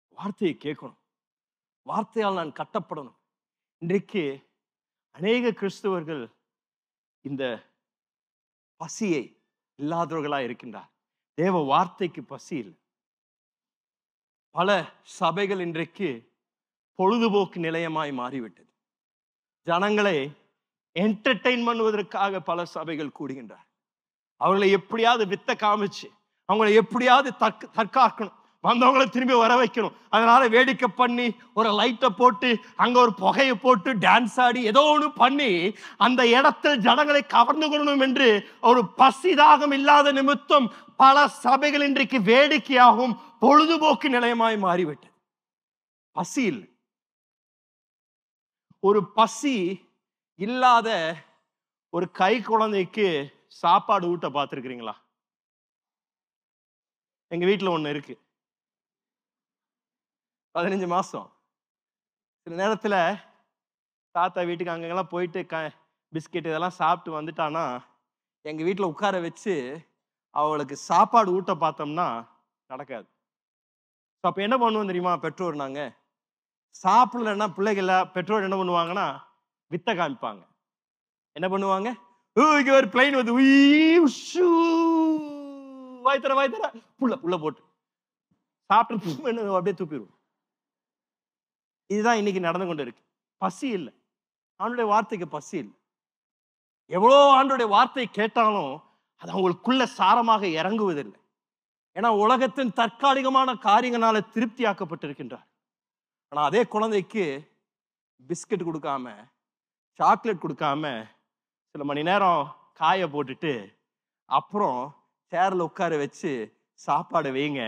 வார்த்தையை கேட்கணும். வார்த்தையால் நான் கட்டப்படணும். இன்றைக்கு அநேக கிறிஸ்தவர்கள் இந்த பசியை இல்லாதவர்களா இருக்கின்றார். தேவ வார்த்தைக்கு பசி இல்லை. பல சபைகள் இன்றைக்கு பொழுதுபோக்கு நிலையமாய் மாறிவிட்டது. ஜனங்களை என்டர்டெயின் பண்ணுவதற்காக பல சபைகள் கூடுகின்றார் அவர்களை எப்படியாவது வித்த காமிச்சு அவங்களை எப்படியாவது தற்க தற்காக்கணும். வந்தவங்களை திரும்பி வர வைக்கணும். அதனால வேடிக்கை பண்ணி ஒரு லைட்டை போட்டு அங்க ஒரு புகையை போட்டு டான்ஸ் ஆடி ஏதோ ஒன்று பண்ணி அந்த இடத்தில் ஜனங்களை கவர்ந்து கொள்ளணும் என்று ஒரு பசிதாகம் இல்லாத நிமித்தம் பல சபைகள் இன்றைக்கு வேடிக்கையாகவும் பொழுதுபோக்கு நிலையமாய் மாறிவிட்டது. பசி இல்லை. ஒரு பசி இல்லாத ஒரு கை குழந்தைக்கு சாப்பாடு ஊட்ட பார்த்துருக்கிறீங்களா எங்கள் வீட்டில் ஒன்று இருக்கு. பதினஞ்சு மாதம் சில நேரத்தில் தாத்தா வீட்டுக்கு அங்கங்கெல்லாம் போயிட்டு க பிஸ்கெட் இதெல்லாம் சாப்பிட்டு வந்துட்டானா எங்கள் வீட்டில் உட்கார வச்சு அவளுக்கு சாப்பாடு ஊட்ட பார்த்தோம்னா நடக்காது. ஸோ அப்போ என்ன பண்ணுவோம் தெரியுமா? பெற்றோர் நாங்கள் சாப்பிடலன்னா பிள்ளைகளை பெற்றோர் என்ன பண்ணுவாங்கன்னா வித்த காமிப்பாங்க. என்ன பண்ணுவாங்க? "ஓ, ஒரு பிளைன் வந்து உய், உஷ்ஷூ, வாய் தர வாய் தர. புள்ள புள்ள போட்டு. சாப்பிட்டு அப்படியே துப்பிடுவோம் இதுதான் இன்னைக்கு நடந்து கொண்டு இருக்கு. பசி இல்லை. ஆண்டுடைய வார்த்தைக்கு பசி இல்லை. எவ்வளோ ஆண்டுடைய வார்த்தை கேட்டாலும் அது அவங்களுக்குள்ள சாரமாக இறங்குவதில்லை. ஏன்னா உலகத்தின் தற்காலிகமான காரியங்களால திருப்தியாக்கப்பட்டிருக்கின்றார் ஆனா அதே குழந்தைக்கு பிஸ்கட் கொடுக்காம சாக்லேட் கொடுக்காம சில மணி நேரம் காய போட்டுட்டு அப்புறம் சேர்ல உட்கார வச்சு சாப்பாடு வைங்க.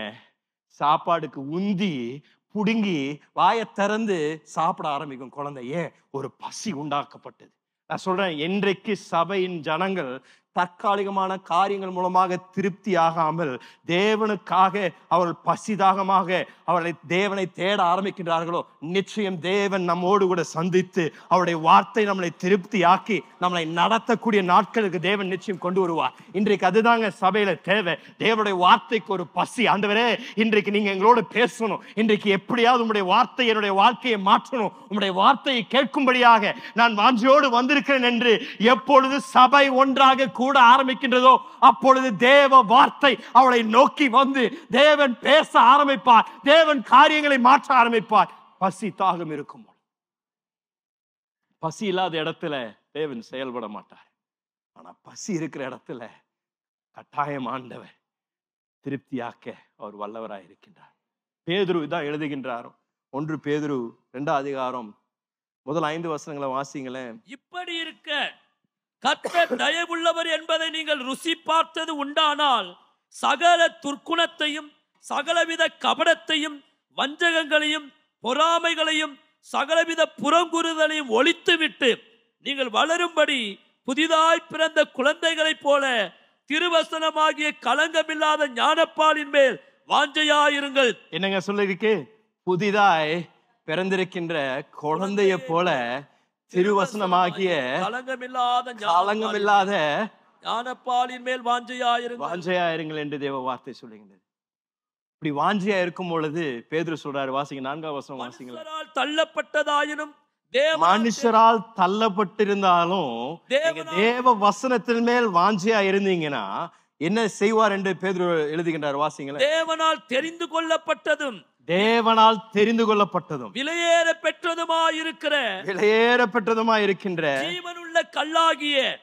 சாப்பாடுக்கு உந்தி புடுங்கி வாயை திறந்து சாப்பிட ஆரம்பிக்கும் குழந்தை ஏன் ஒரு பசி உண்டாக்கப்பட்டது. நான் சொல்றேன் என்றைக்கு சபையின் ஜனங்கள் தற்காலிகமான காரியங்கள் மூலமாக திருப்தி ஆகாமல் தேவனுக்காக அவர்கள் பசிதாகமாக அவர்களை தேவனை தேட ஆரம்பிக்கின்றார்களோ நிச்சயம் தேவன் நம்மோடு கூட சந்தித்து அவருடைய வார்த்தை நம்மளை திருப்தி ஆக்கி நம்மளை நடத்தக்கூடிய நாட்களுக்கு தேவன் நிச்சயம் கொண்டு வருவார். இன்றைக்கு அதுதாங்க சபையில தேவை. தேவனுடைய வார்த்தைக்கு ஒரு பசி. ஆண்டவரே இன்றைக்கு நீங்க எங்களோட பேசணும். இன்றைக்கு எப்படியாவது உங்களுடைய வார்த்தை என்னுடைய வாழ்க்கையை மாற்றணும். உங்களுடைய வார்த்தையை கேட்கும்படியாக நான் வாஞ்சியோடு வந்திருக்கிறேன் என்று எப்பொழுது சபை ஒன்றாக கூட ஆரம்பிக்கின்றதோ அப்பொழுது தேவ வார்த்தை அவளை நோக்கி வந்து தேவன் பேச ஆரம்பிப்பார். தேவன் காரியங்களை மாற்ற ஆரம்பிப்பார். பசி தாகம் இருக்கும் பசி இல்லாத இடத்துல தேவன் செயல்பட மாட்டார். ஆனா பசி இருக்கிற இடத்துல கட்டாயம் ஆண்டவர் திருப்தியாக்க அவர் வல்லவராய் இருக்கின்றார். பேதுரு இதான் எழுதுகின்றாரோ? ஒன்று பேதுரு ரெண்டாம் அதிகாரம் முதல் ஐந்து வசனங்களை வாசிங்களேன். இப்படி இருக்க கர்த்தர் தயவுள்ளவர் என்பதை நீங்கள் ருசி பார்த்தது உண்டானால் சகல துர்க்குணத்தையும் சகலவித கபடத்தையும் வஞ்சகங்களையும் பொறாமைகளையும் சகலவித புறங்குறுதலையும் ஒழித்துவிட்டு நீங்கள் வளரும்படி புதிதாய் பிறந்த குழந்தைகளைப் போல திருவசனமாகிய களங்கமில்லாத ஞானப்பாலின் மேல் வாஞ்சையாயிருங்கள். என்னங்க சொல்லிருக்கு புதிதாய் பிறந்திருக்கின்ற குழந்தைய போல திருவசனமாகிய களங்கமில்லாத களங்கமில்லாத ஞானப்பாலின் மேல் வாஞ்சையாயிருங்கள். வாஞ்சையா இருங்கள் என்று தேவ வார்த்தை சொல்லுகின்றது. இப்படி வாஞ்சியா இருக்கும் பொழுது பேதுரு சொல்றாரு வாசிங்க நான்காவது வசனம் மனுஷரால் தள்ளப்பட்டதாயினும் மனுஷரால் தள்ளப்பட்டிருந்தாலும் தேவ வசனத்தின் மேல் வாஞ்சியா இருந்தீங்கன்னா என்ன செய்வார் என்று பேதுரு எழுதுகின்றார் வாசிங்களேன். தேவனால் தெரிந்து கொள்ளப்பட்டதும் தேவனால் தெரிந்து கொள்ளப்பட்டதும். விலையேற பெற்றதுமாயிருக்கிற விலையேறப்பட்டதுமா இருக்கின்ற ஜீவனுள்ள கல்லாகிய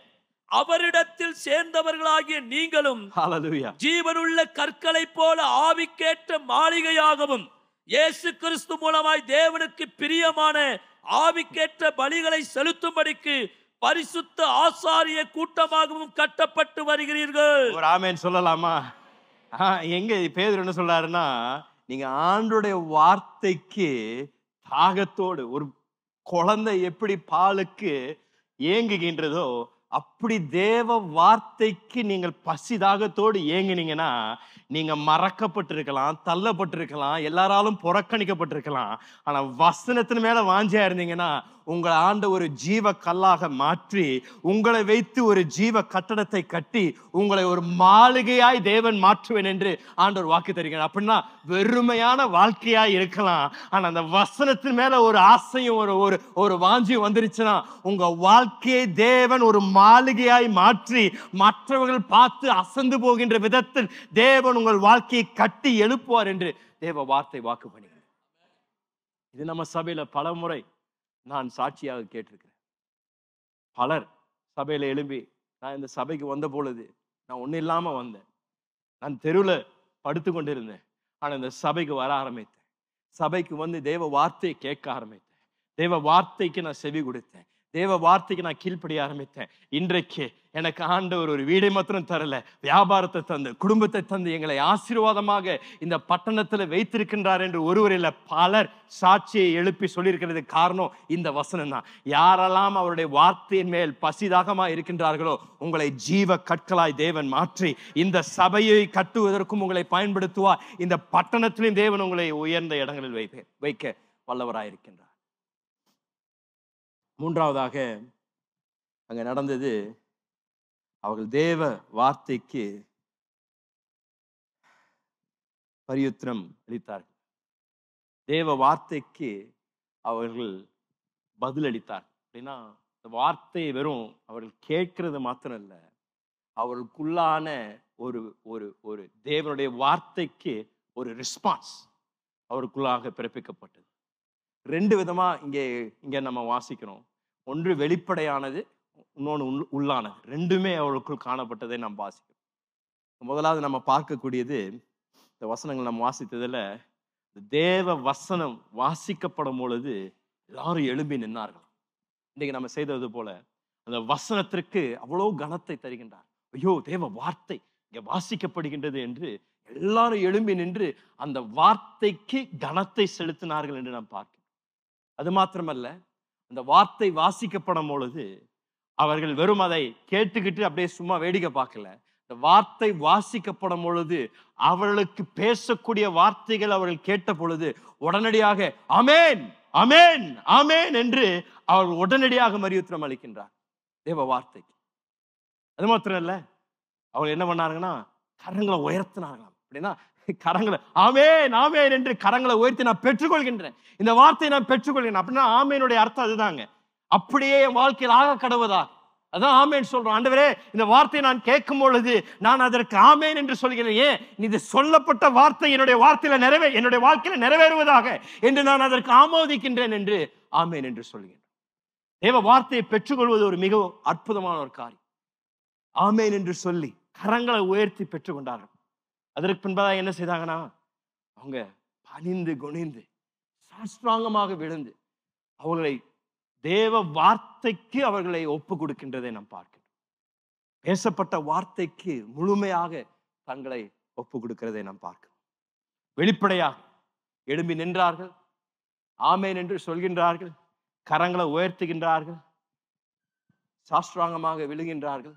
அவரிடத்தில் சேர்ந்தவர்களாகிய நீங்களும் ஜீவனுள்ள கற்களைப் போல ஆவிக்கேற்ற மாளிகையாகவும் இயேசு கிறிஸ்து மூலமாய் தேவனுக்கு பிரியமான ஆவிக்கேற்ற பலிகளை செலுத்தும்படிக்கு பரிசுத்த ஆசாரிய கூட்டமாகவும் கட்டப்பட்டு வருகிறீர்கள். ஒரு ஆமேன் சொல்லலாமா? எங்க பேதுரு என்ன சொல்றாருன்னா நீங்க ஆண்டுடைய வார்த்தைக்கு தாகத்தோடு ஒரு குழந்தை எப்படி பாலுக்கு ஏங்குகின்றதோ அப்படி தேவ வார்த்தைக்கு நீங்கள் பசி தாகத்தோடு ஏங்குனீங்கன்னா நீங்க மறக்கப்பட்டிருக்கலாம் தள்ளப்பட்டிருக்கலாம் எல்லாராலும் புறக்கணிக்கப்பட்டிருக்கலாம். ஆனா வசனத்தின் மேல வாஞ்சியா இருந்தீங்கன்னா உங்களை ஆண்ட ஒரு ஜீவ கல்லாக மாற்றி உங்களை வைத்து ஒரு ஜீவ கட்டடத்தை கட்டி உங்களை ஒரு மாளிகையாய் தேவன் மாற்றுவேன் என்று ஆண்டவர் வாக்கு தருகிறார். அப்படின்னா வெறுமையான வாழ்க்கையாய் இருக்கலாம். ஆனா அந்த வசனத்தின் மேல ஒரு ஆசையும் ஒரு ஒரு ஒரு வாஞ்சியும் வந்துருச்சுன்னா உங்க வாழ்க்கையை தேவன் ஒரு மாளிகையாய் மாற்றி மற்றவர்கள் பார்த்து அசந்து போகின்ற விதத்தில் தேவன் உங்கள் வாழ்க்கையை கட்டி எழுப்புவார் என்று தேவ வார்த்தை வாக்கு பண்ணுகிறது இது நம்ம சபையில பல முறை நான் சாட்சியாக கேட்டிருக்கிறேன். பலர் சபையில எழும்பி நான் இந்த சபைக்கு வந்த பொழுது நான் ஒன்றும் இல்லாம வந்தேன். நான் தெருவில் படுத்து கொண்டிருந்தேன். ஆனா இந்த சபைக்கு வர ஆரம்பித்தேன். சபைக்கு வந்து தேவ வார்த்தையை கேட்க ஆரம்பித்தேன். தேவ வார்த்தைக்கு நான் செவி கொடுத்தேன். தேவ வார்த்தைக்கு நான் கீழ்ப்படிய ஆரம்பித்தேன். இன்றைக்கு எனக்கு ஆண்டவர் ஒரு வீடை மாத்திரம் தரல. வியாபாரத்தை தந்து குடும்பத்தை தந்து எங்களை ஆசீர்வாதமாக இந்த பட்டணத்தில் வைத்திருக்கின்றார் என்று ஒருவரில் பலர் சாட்சியை எழுப்பி சொல்லியிருக்கிறது காரணம் இந்த வசனம் தான் யாரெல்லாம் அவருடைய வார்த்தையின் மேல் பசிதாகமா இருக்கின்றார்களோ உங்களை ஜீவ கற்களாய் தேவன் மாற்றி இந்த சபையை கட்டுவதற்கும் உங்களை பயன்படுத்துவார். இந்த பட்டணத்திலையும் தேவன் உங்களை உயர்ந்த இடங்களில் வைக்க வைக்க வல்லவராயிருக்கின்றார் மூன்றாவதாக அங்க நடந்தது அவர்கள் தேவ வார்த்தைக்கு பரியுத்திரம் அளித்தார்கள். தேவ வார்த்தைக்கு அவர்கள் பதிலளித்தார் அப்படின்னா இந்த வார்த்தை வெறும் அவர்கள் கேட்கறது மாத்திரம் இல்லை அவர்களுக்குள்ளான ஒரு ஒரு ஒரு தேவனுடைய வார்த்தைக்கு ஒரு ரெஸ்பான்ஸ் அவருக்குள்ளாக பிறப்பிக்கப்பட்டது. ரெண்டு விதமாக இங்கே இங்கே நம்ம வாசிக்கிறோம். ஒன்று வெளிப்படையானது இன்னொன்று உள் உள்ளானது. ரெண்டுமே அவளுக்குள் காணப்பட்டதை நாம் வாசிக்கிறோம். முதலாவது நம்ம பார்க்கக்கூடியது இந்த வசனங்கள் நம்ம வாசித்ததில் தேவ வசனம் வாசிக்கப்படும் பொழுது எல்லாரும் எழும்பி நின்னார்கள். இன்றைக்கி நம்ம செய்தது போல அந்த வசனத்திற்கு அவ்வளோ கனத்தை தருகின்றார். ஐயோ தேவ வார்த்தை இங்கே வாசிக்கப்படுகின்றது என்று எல்லாரும் எழும்பி நின்று அந்த வார்த்தைக்கு கனத்தை செலுத்தினார்கள் என்று நாம் பார்க்கிறோம். அது மாத்திரமல்ல அந்த வார்த்தை வாசிக்கப்படும் பொழுது அவர்கள் வெறும் அதை கேட்டுக்கிட்டு அப்படியே சும்மா வேடிக்கை பார்க்கல. இந்த வார்த்தை வாசிக்கப்படும் பொழுது அவர்களுக்கு பேசக்கூடிய வார்த்தைகள் அவர்கள் கேட்ட பொழுது உடனடியாக அமேன் அமேன் அமேன் என்று அவர்கள் உடனடியாக மரியுத்திரம் அளிக்கின்றார் தேவ வார்த்தைக்கு அது மாத்திரம் இல்ல அவங்க என்ன பண்ணாருங்கன்னா கரங்களை உயர்த்தினார்களாம். அப்படின்னா கரங்களை ஆமேன் ஆமேன் என்று கரங்களை உயர்த்தி நான் பெற்றுக்கொள்கின்றேன். இந்த வார்த்தையை நான் பெற்றுக்கொள்கிறேன். அப்படின்னா ஆமேனுடைய அர்த்தம் அதுதாங்க. அப்படியே என் வாழ்க்கையில் ஆக கடவுதா அதான் ஆமேன் சொல்றோம் ஆண்டவரே இந்த வார்த்தையை நான் கேட்கும் பொழுது நான் அதற்கு ஆமேன் என்று சொல்கிறேன். ஏன்? இது சொல்லப்பட்ட வார்த்தை என்னுடைய வார்த்தையில நிறைவே என்னுடைய வாழ்க்கையில நிறைவேறுவதாக என்று நான் அதற்கு ஆமோதிக்கின்றேன் என்று ஆமேன் என்று சொல்கிறேன். தேவ வார்த்தையை பெற்றுக்கொள்வது ஒரு மிகவும் அற்புதமான ஒரு காரியம். ஆமேன் என்று சொல்லி கரங்களை உயர்த்தி பெற்றுக்கொண்டார்கள். அதற்கு பின்பதாக என்ன செய்தாங்கன்னா அவங்க பணிந்து குனிந்து சாஸ்திராங்கமாக விழுந்து அவர்களை தேவ வார்த்தைக்கு அவர்களை ஒப்பு கொடுக்கின்றதை நாம் பார்க்கிறோம் பேசப்பட்ட வார்த்தைக்கு முழுமையாக தங்களை ஒப்பு கொடுக்கிறதை நாம் பார்க்கிறோம் வெளிப்படையாக எழும்பி நின்றார்கள். ஆமேன் என்று சொல்கின்றார்கள். கரங்களை உயர்த்துகின்றார்கள். சாஸ்திராங்கமாக விழுகின்றார்கள்.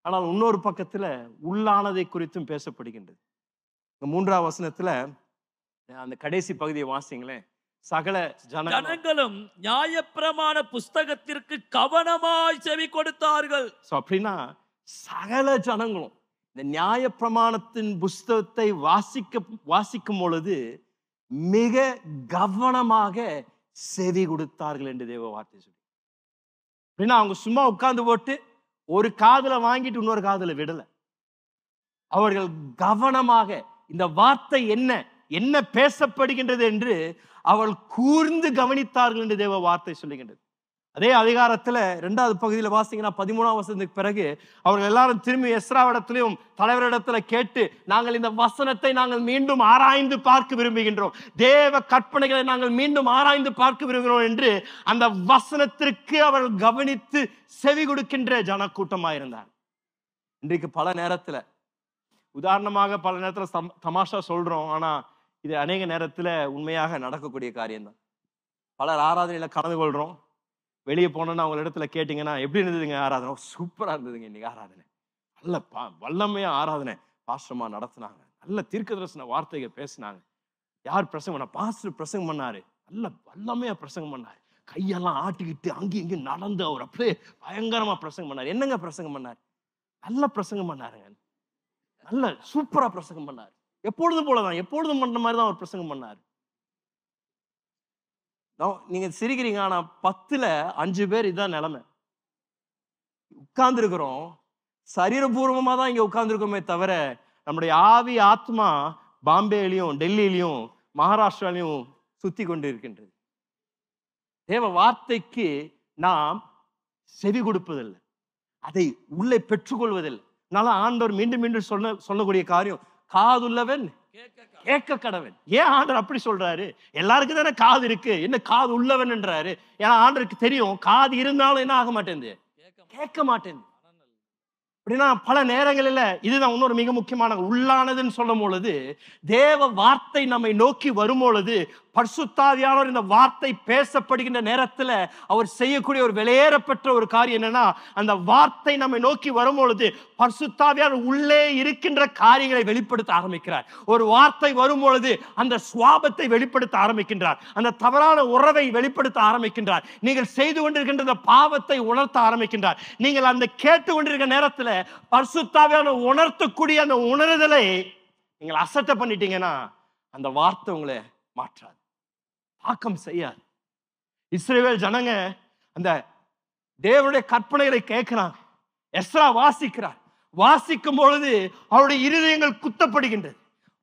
ஆனால் இன்னொரு பக்கத்தில் உள்ளானதை குறித்தும் பேசப்படுகின்றது. இந்த மூன்றாம் அந்த கடைசி பகுதியை வாசிங்களேன். சகல ஜன ஜனங்களும் நியாயப்பிரமாண புஸ்தகத்திற்கு கவனமாய் செவி கொடுத்தார்கள். ஸோ அப்படின்னா சகல ஜனங்களும் இந்த நியாயப்பிரமாணத்தின் புஸ்தகத்தை வாசிக்க வாசிக்கும் பொழுது மிக கவனமாக செவி கொடுத்தார்கள் என்று தேவ வார்த்தை சொல்லி. அப்படின்னா அவங்க சும்மா உட்கார்ந்து போட்டு ஒரு காதுல வாங்கிட்டு இன்னொரு காதுல விடல. அவர்கள் கவனமாக இந்த வார்த்தை என்ன என்ன பேசப்படுகின்றது என்று அவள் கூர்ந்து கவனித்தார்கள் என்று தேவ வார்த்தை சொல்லுகின்றது. அதே அதிகாரத்துல ரெண்டாவது பகுதியில வாசிங்கன்னா பதிமூணாம் வருஷத்துக்கு பிறகு அவர்கள் எல்லாரும் திரும்பி எஸ்ராவிடத்திலையும் தலைவரிடத்துல கேட்டு நாங்கள் இந்த வசனத்தை நாங்கள் மீண்டும் ஆராய்ந்து பார்க்க விரும்புகின்றோம். தேவ கற்பனைகளை நாங்கள் மீண்டும் ஆராய்ந்து பார்க்க விரும்புகிறோம் என்று அந்த வசனத்திற்கு அவர்கள் கவனித்து செவி கொடுக்கின்ற ஜனக்கூட்டமாக இருந்தார். இன்றைக்கு பல நேரத்துல உதாரணமாக பல நேரத்துல தமாஷா சொல்றோம். ஆனா இது அநேக நேரத்துல உண்மையாக நடக்கக்கூடிய காரியம்தான். பலர் ஆராதனையில கலந்து கொள்றோம். வெளியே போனோன்னா அவங்க இடத்துல கேட்டிங்கன்னா எப்படி இருந்ததுங்க ஆராதனை? சூப்பரா இருந்ததுங்க இன்றைக்கி ஆராதனை. நல்ல பா வல்லமையா ஆராதனை பாஸ்டமாக நடத்துனாங்க. நல்ல தீர்க்கதரிசன வார்த்தைகள் பேசினாங்க. யார் பிரசங்கம் பண்ணா பாஸ்டர் பிரசங்கம் பண்ணாரு. நல்ல வல்லமையா பிரசங்கம் பண்ணாரு. கையெல்லாம் ஆட்டிக்கிட்டு அங்கேயும் இங்கேயும் நடந்து அவர் அப்படியே பயங்கரமா பிரசங்கம் பண்ணாரு. என்னங்க பிரசங்கம் பண்ணாரு? நல்ல பிரசங்கம் பண்ணாருங்க. நல்ல சூப்பரா பிரசங்கம் பண்ணாரு. எப்பொழுதும் போலதான் எப்பொழுதும் பண்ண மாதிரி தான் அவர் பிரசங்கம் பண்ணாரு. நீங்க சிரிக்கிறீங்க ஆனா பத்துல அஞ்சு பேர் இதான் நிலைமை. உட்கார்ந்துருக்கிறோம். சரீரபூர்வமா தான் இங்க உட்கார்ந்துருக்கோமே தவிர நம்முடைய ஆவி ஆத்மா பாம்பேலையும் டெல்லியிலையும் மகாராஷ்டிராலையும் சுத்தி கொண்டு இருக்கின்றது தேவ வார்த்தைக்கு நாம் செவி கொடுப்பதில்லை. அதை உள்ளே பெற்றுக்கொள்வதில்லை அதனால ஆண்டவர் மீண்டும் மீண்டும் சொல்ல சொல்லக்கூடிய காரியம் காதுள்ளவன் கேட்க கடவன் ஏன் ஆண்டர் அப்படி சொல்றாரு? எல்லாருக்கும் தானே காது இருக்கு. என்ன காது உள்ளவன் என்றாரு ஏன்னா ஆண்டருக்கு தெரியும் காது இருந்தாலும் என்ன ஆக மாட்டேங்குது? கேட்க மாட்டேங்குது. அப்படின்னா பல நேரங்களில் இதுதான் இன்னொரு மிக முக்கியமான உள்ளானதுன்னு சொல்லும் பொழுது தேவ வார்த்தை நம்மை நோக்கி வரும் பொழுது பரிசுத்தாவியானவர் இந்த வார்த்தை பேசப்படுகின்ற நேரத்தில் அவர் செய்யக்கூடிய ஒரு வெளியேறப்பெற்ற ஒரு காரியம் என்னன்னா அந்த வார்த்தை நம்மை நோக்கி வரும் பொழுது பர்சுத்தாவியார் உள்ளே இருக்கின்ற காரியங்களை வெளிப்படுத்த ஆரம்பிக்கிறார். ஒரு வார்த்தை வரும் பொழுது அந்த சுவாபத்தை வெளிப்படுத்த ஆரம்பிக்கின்றார். அந்த தவறான உறவை வெளிப்படுத்த ஆரம்பிக்கின்றார். நீங்கள் செய்து கொண்டிருக்கின்ற அந்த பாவத்தை உணர்த்த ஆரம்பிக்கின்றார். நீங்கள் அந்த கேட்டு கொண்டிருக்கிற நேரத்தில் பரிசுத்தாவியான உணர்த்தக்கூடிய அந்த உணர்தலை நீங்கள் அசட்டை பண்ணிட்டீங்கன்னா அந்த வார்த்தை உங்களை மாற்றாது. ஆக்கம் செய்யாது இஸ்ரேவேல் ஜனங்க அந்த தேவனுடைய கற்பனைகளை கேட்கிறாங்க. எஸ்ரா வாசிக்கிறார். வாசிக்கும் பொழுது அவருடைய இருதயங்கள் குத்தப்படுகின்றது.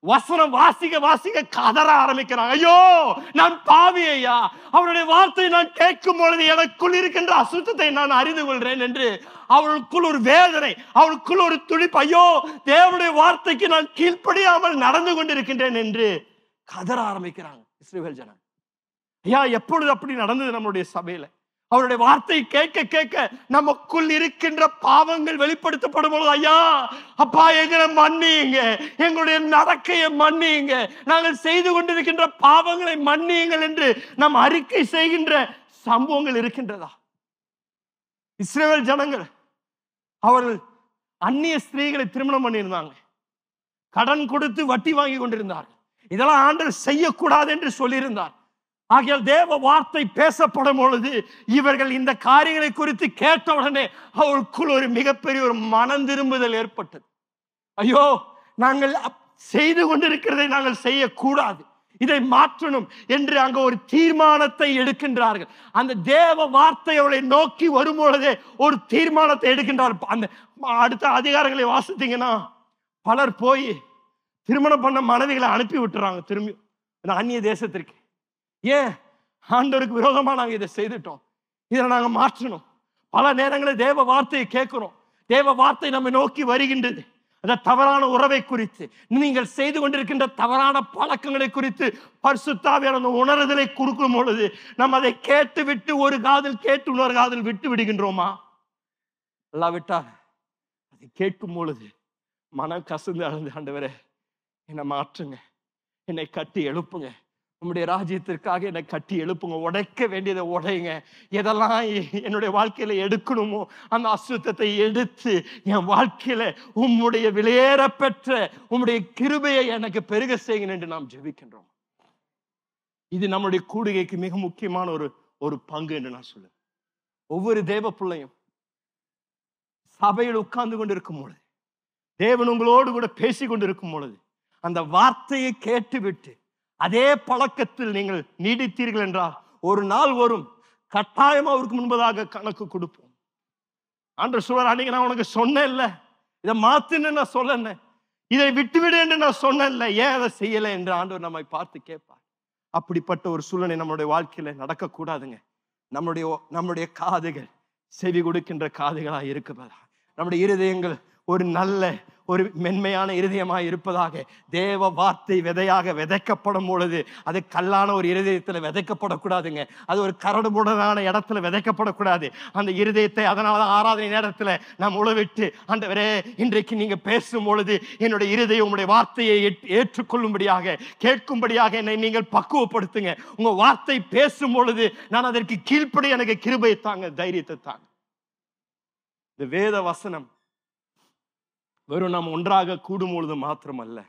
வசனம் வாசிக்க வாசிக்க கதற ஆரம்பிக்கிறாங்க. ஐயோ நான் பாவி ஐயா. அவருடைய வார்த்தையை நான் கேட்கும் பொழுது எனக்குள் இருக்கின்ற அசுத்தத்தை நான் அறிந்து கொள்கிறேன் என்று அவளுக்குள் ஒரு வேதனை அவளுக்குள் ஒரு துடிப்பு. ஐயோ தேவனுடைய வார்த்தைக்கு நான் கீழ்ப்படியாமல் நடந்து கொண்டிருக்கின்றேன் என்று கதற ஆரம்பிக்கிறாங்க இஸ்ரேல் ஜனங்க ஐயா எப்பொழுது அப்படி நடந்தது நம்மளுடைய சபையில? அவருடைய வார்த்தை கேட்க கேட்க நமக்குள் இருக்கின்ற பாவங்கள் வெளிப்படுத்தப்படும் பொழுது ஐயா அப்பா எங்களை மன்னியுங்க. எங்களுடைய நடக்கையை மன்னியுங்க. நாங்கள் செய்து கொண்டிருக்கின்ற பாவங்களை மன்னியுங்கள் என்று நாம் அறிக்கை செய்கின்ற சம்பவங்கள் இருக்கின்றதா? இஸ்ரேல் ஜனங்கள் அவர்கள் அந்நிய ஸ்திரீகளை திருமணம் பண்ணியிருந்தாங்க. கடன் கொடுத்து வட்டி வாங்கி கொண்டிருந்தார்கள். இதெல்லாம் ஆண்டர் செய்யக்கூடாது என்று சொல்லியிருந்தார். ஆகையால் தேவ வார்த்தை பேசப்படும் பொழுது இவர்கள் இந்த காரியங்களை குறித்து கேட்ட உடனே அவளுக்குள் ஒரு மிகப்பெரிய ஒரு மனம் திரும்புதல் ஏற்பட்டது. ஐயோ நாங்கள் செய்து கொண்டிருக்கிறதை நாங்கள் செய்யக்கூடாது. இதை மாற்றணும் என்று அங்க ஒரு தீர்மானத்தை எடுக்கின்றார்கள். அந்த தேவ வார்த்தை அவளை நோக்கி வரும் பொழுதே ஒரு தீர்மானத்தை எடுக்கின்றார். அந்த அடுத்த அதிகாரங்களை வாசித்தீங்கன்னா பலர் போய் திருமணம் பண்ண மனைவிகளை அனுப்பி விட்டுறாங்க திரும்பி. அந்த அந்நிய தேசத்திற்கு. ஏன் ஆண்டவருக்கு விரோதமா நாங்கள் இதை செய்துட்டோம்? இதை நாங்க மாற்றணும். பல நேரங்களில் தேவ வார்த்தையை கேட்குறோம். தேவ வார்த்தை நம்மை நோக்கி வருகின்றது. அந்த தவறான உறவை குறித்து நீங்கள் செய்து கொண்டிருக்கின்ற தவறான பழக்கங்களை குறித்து பரிசுத்தாவியான அந்த உணர்தலை கொடுக்கும் பொழுது நம்ம அதை கேட்டு விட்டு ஒரு காதில் கேட்டு இன்னொரு காதில் விட்டு விடுகின்றோமா? இல்லாவிட்டால் அதை கேட்கும் பொழுது மனம் கசந்து அழுந்து ஆண்டவரே என்னை மாற்றுங்க. என்னை கட்டி எழுப்புங்க. உம்முடைய ராஜ்யத்திற்காக என்னை கட்டி எழுப்புங்க. உடைக்க வேண்டியதை உடையுங்க எதெல்லாம் என்னுடைய வாழ்க்கையில எடுக்கணுமோ அந்த அசுத்தத்தை எடுத்து என் வாழ்க்கையில உம்முடைய விலையேற பெற்ற உம்முடைய கிருபையை எனக்கு பெருக செய்யுங்க என்று நாம் ஜெபிக்கின்றோம். இது நம்முடைய கூடுகைக்கு மிக முக்கியமான ஒரு ஒரு பங்கு என்று நான் சொல்லுவேன். ஒவ்வொரு தேவ பிள்ளையும் சபையில் உட்கார்ந்து கொண்டிருக்கும் பொழுது தேவன் உங்களோடு கூட பேசி கொண்டிருக்கும் பொழுது அந்த வார்த்தையை கேட்டுவிட்டு அதே பழக்கத்தில் நீங்கள் நீடித்தீர்கள் என்றால் ஒரு நாள் வரும் கட்டாயம் அவருக்கு முன்பதாக கணக்கு கொடுப்போம். ஆண்டு சொல்வார் அன்னைக்கு நான் உனக்கு சொன்னேன் இல்ல இதை மாத்துன்னு நான் சொல்லல இதை விட்டுவிடு என்று நான் சொன்னேன்ல ஏன் அதை செய்யலை என்று ஆண்டவர் நம்மை பார்த்து கேட்பார். அப்படிப்பட்ட ஒரு சூழ்நிலை நம்மளுடைய வாழ்க்கையில நடக்கக்கூடாதுங்க. நம்முடைய நம்முடைய காதுகள் செவி கொடுக்கின்ற காதுகளா இருக்கப்பதா நம்முடைய இருதயங்கள் ஒரு நல்ல ஒரு மென்மையான இருதயமாக இருப்பதாக தேவ வார்த்தை விதையாக விதைக்கப்படும் பொழுது அது கல்லான ஒரு இருதயத்தில் விதைக்கப்படக்கூடாதுங்க. அது ஒரு கரடுமுடனான இடத்துல விதைக்கப்படக்கூடாது. அந்த இருதயத்தை அதனால தான் ஆராதனை நேரத்தில் நாம் உழவிட்டு ஆண்டவரே இன்றைக்கு நீங்கள் பேசும் பொழுது என்னுடைய இருதயம் உங்களுடைய வார்த்தையை ஏற்றுக்கொள்ளும்படியாக கேட்கும்படியாக என்னை நீங்கள் பக்குவப்படுத்துங்க. உங்கள் வார்த்தை பேசும் பொழுது நான் அதற்கு கீழ்ப்படி எனக்கு கிருபை தாங்க தைரியத்தை தாங்க. இந்த வேத வசனம் வெறும் நாம் ஒன்றாக கூடும் பொழுது மாத்திரமல்ல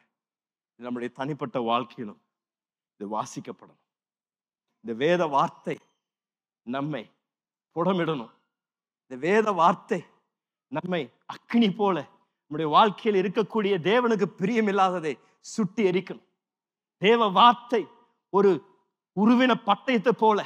நம்முடைய தனிப்பட்ட வாழ்க்கையிலும் இது வாசிக்கப்படணும். இந்த வேத வார்த்தை நம்மை புடமிடணும். இந்த வேத வார்த்தை நம்மை அக்னி போல நம்முடைய வாழ்க்கையில் இருக்கக்கூடிய தேவனுக்கு பிரியமில்லாததை சுட்டி எரிக்கணும் தேவ வார்த்தை ஒரு உருவின பட்டயத்தை போல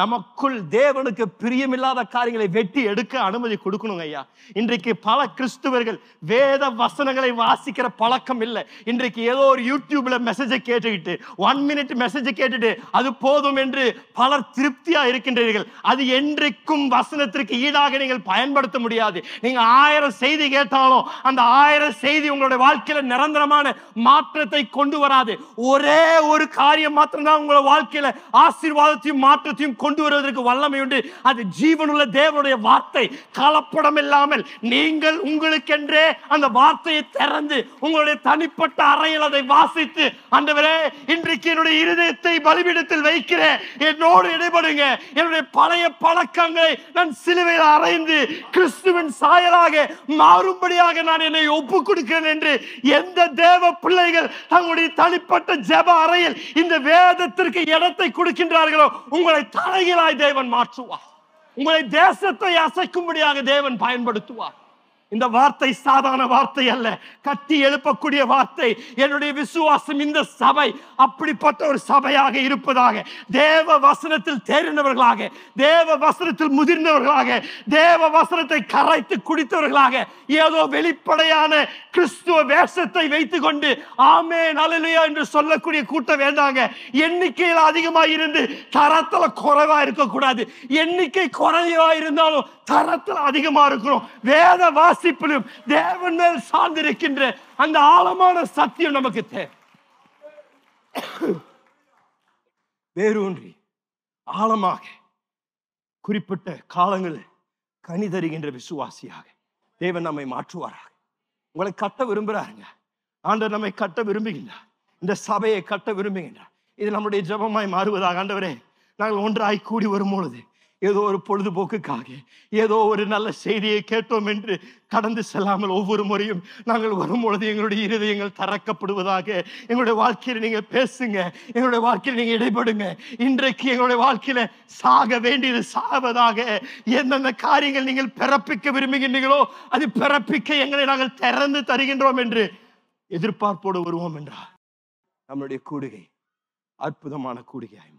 நமக்குள் தேவனுக்கு பிரியமில்லாத காரியங்களை வெட்டி எடுக்க அனுமதி கொடுக்கணுங்க ஐயா. இன்றைக்கு பல கிறிஸ்துவர்கள் வேத வசனங்களை வாசிக்கிற பழக்கம் இல்லை. இன்றைக்கு ஏதோ ஒரு யூடியூப்ல மெசேஜை கேட்டுக்கிட்டு ஒன் மினிட் மெசேஜை கேட்டுட்டு அது போதும் என்று பலர் திருப்தியா இருக்கின்றீர்கள். அது என்றைக்கும் வசனத்திற்கு ஈடாக நீங்கள் பயன்படுத்த முடியாது. நீங்க ஆயிரம் செய்தி கேட்டாலும் அந்த ஆயிரம் செய்தி உங்களுடைய வாழ்க்கையில நிரந்தரமான மாற்றத்தை கொண்டு வராது. ஒரே ஒரு காரியம் மாத்திரம்தான் உங்களோட வாழ்க்கையில ஆசீர்வாதத்தையும் மாற்றத்தையும் கொண்டு வருவதற்கு வல்லமை உண்டு அது ஜீவனுள்ள தேவனுடைய வார்த்தை. கலப்படம் இல்லாமல் நீங்கள் உங்களுக்கென்றே அந்த வார்த்தையை திறந்து உங்களுடைய தனிப்பட்ட அறையில் அதை வாசித்து அந்தவரே இன்றைக்கு என்னுடைய இருதயத்தை பலிபீடத்தில் வைக்கிறேன் என்னோடு இடைபடுங்க. என்னுடைய பழைய பழக்கங்களை நான் சிலுவையில் அறைந்து கிறிஸ்துவின் சாயலாக மாறும்படியாக நான் என்னை ஒப்பு கொடுக்கிறேன் என்று எந்த தேவ பிள்ளைகள் தங்களுடைய தனிப்பட்ட ஜெப அறையில் இந்த வேதத்திற்கு இடத்தை கொடுக்கின்றார்களோ உங்களை தலைகளாய் தேவன் மாற்றுவார். உங்களை தேசத்தை அசைக்கும்படியாக தேவன் பயன்படுத்துவார். இந்த வார்த்தை சாதாரண வார்த்தை அல்ல. கட்டி எழுப்பக்கூடிய வார்த்தை. என்னுடைய விசுவாசம் இந்த சபை அப்படிப்பட்ட ஒரு சபையாக இருப்பதாக. தேவ வசனத்தில் தேறினவர்களாக தேவ வசனத்தில் முதிர்ந்தவர்களாக தேவ வசனத்தை கரைத்து குடித்தவர்களாக ஏதோ வெளிப்படையான கிறிஸ்துவ வேஷத்தை வைத்து கொண்டு ஆமே நலலையா என்று சொல்லக்கூடிய கூட்டம் வேண்டாங்க. எண்ணிக்கையில் அதிகமாக இருந்து தரத்துல குறைவா இருக்கக்கூடாது. எண்ணிக்கை குறைவா இருந்தாலும் தரத்தில் அதிகமா இருக்கணும். வேத வாசிப்பிலும் தேவன் மேல் சார்ந்திருக்கின்ற அந்த ஆழமான சத்தியம் நமக்கு தேவை வேரூன்றி ஆழமாக குறிப்பிட்ட காலங்களில் கனி தருகின்ற விசுவாசியாக தேவன் நம்மை மாற்றுவாராக. உங்களை கட்ட விரும்புகிறாருங்க. ஆண்டவர் நம்மை கட்ட விரும்புகின்றார். இந்த சபையை கட்ட விரும்புகின்றார். இது நம்முடைய ஜெபமாய் மாறுவதாக ஆண்டவரே நாங்கள் ஒன்றாய் கூடி வரும் பொழுது ஏதோ ஒரு பொழுதுபோக்குக்காக ஏதோ ஒரு நல்ல செய்தியை கேட்டோம் என்று கடந்து செல்லாமல் ஒவ்வொரு முறையும் நாங்கள் வரும்பொழுது எங்களுடைய இருதயங்கள் தறக்கப்படுவதாக எங்களுடைய வாழ்க்கையில் நீங்க பேசுங்க எங்களுடைய வாழ்க்கையில் நீங்க இடைப்படுங்க. இன்றைக்கு எங்களுடைய வாழ்க்கையில சாக வேண்டியது சாவதாக எந்தெந்த காரியங்கள் நீங்கள் பிறப்பிக்க விரும்புகின்றீங்களோ அது பிறப்பிக்க எங்களை நாங்கள் திறந்து தருகின்றோம் என்று எதிர்பார்ப்போடு வருவோம் என்றார். நம்முடைய கூடுகை அற்புதமான கூடுகையாய்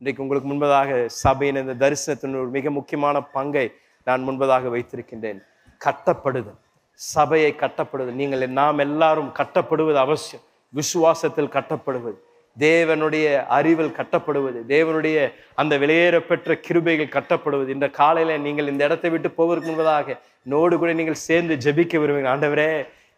இன்றைக்கு உங்களுக்கு முன்பதாக சபையின் இந்த தரிசனத்தின் ஒரு மிக முக்கியமான பங்கை நான் முன்பதாக வைத்திருக்கின்றேன். கட்டப்படுதல். சபையை கட்டப்படுதல். நீங்கள் நாம் எல்லாரும் கட்டப்படுவது அவசியம். விசுவாசத்தில் கட்டப்படுவது. தேவனுடைய அறிவில் கட்டப்படுவது. தேவனுடைய அந்த வெளியேற பெற்ற கிருபைகள் கட்டப்படுவது. இந்த காலையில் நீங்கள் இந்த இடத்தை விட்டு போவதற்கு முன்பதாக நோடு கூட நீங்கள் சேர்ந்து ஜெபிக்க விரும்புங்க ஆண்டவரே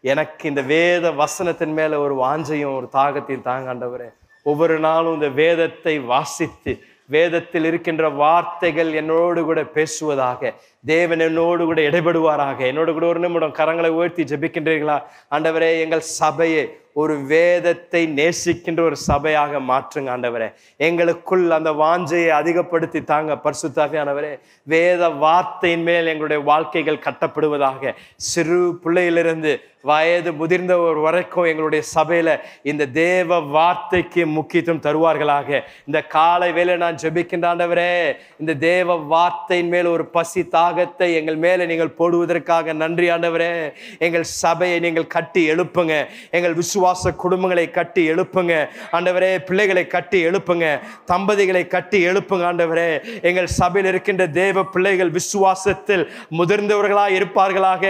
எனக்கு இந்த வேத வசனத்தின் மேலே ஒரு வாஞ்சையும் ஒரு தாகத்தையும் தாங்க ஆண்டவரே. ஒவ்வொரு நாளும் இந்த வேதத்தை வாசித்து வேதத்தில் இருக்கின்ற வார்த்தைகள் என்னோடு கூட பேசுவதாக தேவன் என்னோடு கூட இடைபடுவாராக. என்னோடு கூட ஒரு நிமிடம் கரங்களை உயர்த்தி ஜெபிக்கின்றீர்களா? ஆண்டவரே எங்கள் சபையை ஒரு வேதத்தை நேசிக்கின்ற ஒரு சபையாக மாற்றுங்க ஆண்டவரே. எங்களுக்குள் அந்த வாஞ்சையை அதிகப்படுத்தி தாங்க பரிசுத்தாவியானவரே வேத வார்த்தையின் மேல் எங்களுடைய வாழ்க்கைகள் கட்டப்படுவதாக. சிறு பிள்ளையிலிருந்து வயது முதிர்ந்த ஒரு வரைக்கும் எங்களுடைய சபையில் இந்த தேவ வார்த்தைக்கு முக்கியத்துவம் தருவார்களாக. இந்த காலை வேலை நான் ஜெபிக்கின்ற ஆண்டவரே இந்த தேவ வார்த்தையின் மேல் ஒரு பசி தாகத்தை எங்கள் மேலே நீங்கள் போடுவதற்காக நன்றி ஆண்டவரே. எங்கள் சபையை நீங்கள் கட்டி எழுப்புங்க. எங்கள் விசுவாச குடும்பங்களை கட்டி எழுப்புங்க. ஆண்டவரே பிள்ளைகளை கட்டி எழுப்புங்க. தம்பதிகளை கட்டி எழுப்புங்க ஆண்டவரே. எங்கள் சபையில் இருக்கின்ற தேவ பிள்ளைகள் விசுவாசத்தில் முதிர்ந்தவர்களாக இருப்பார்களாக.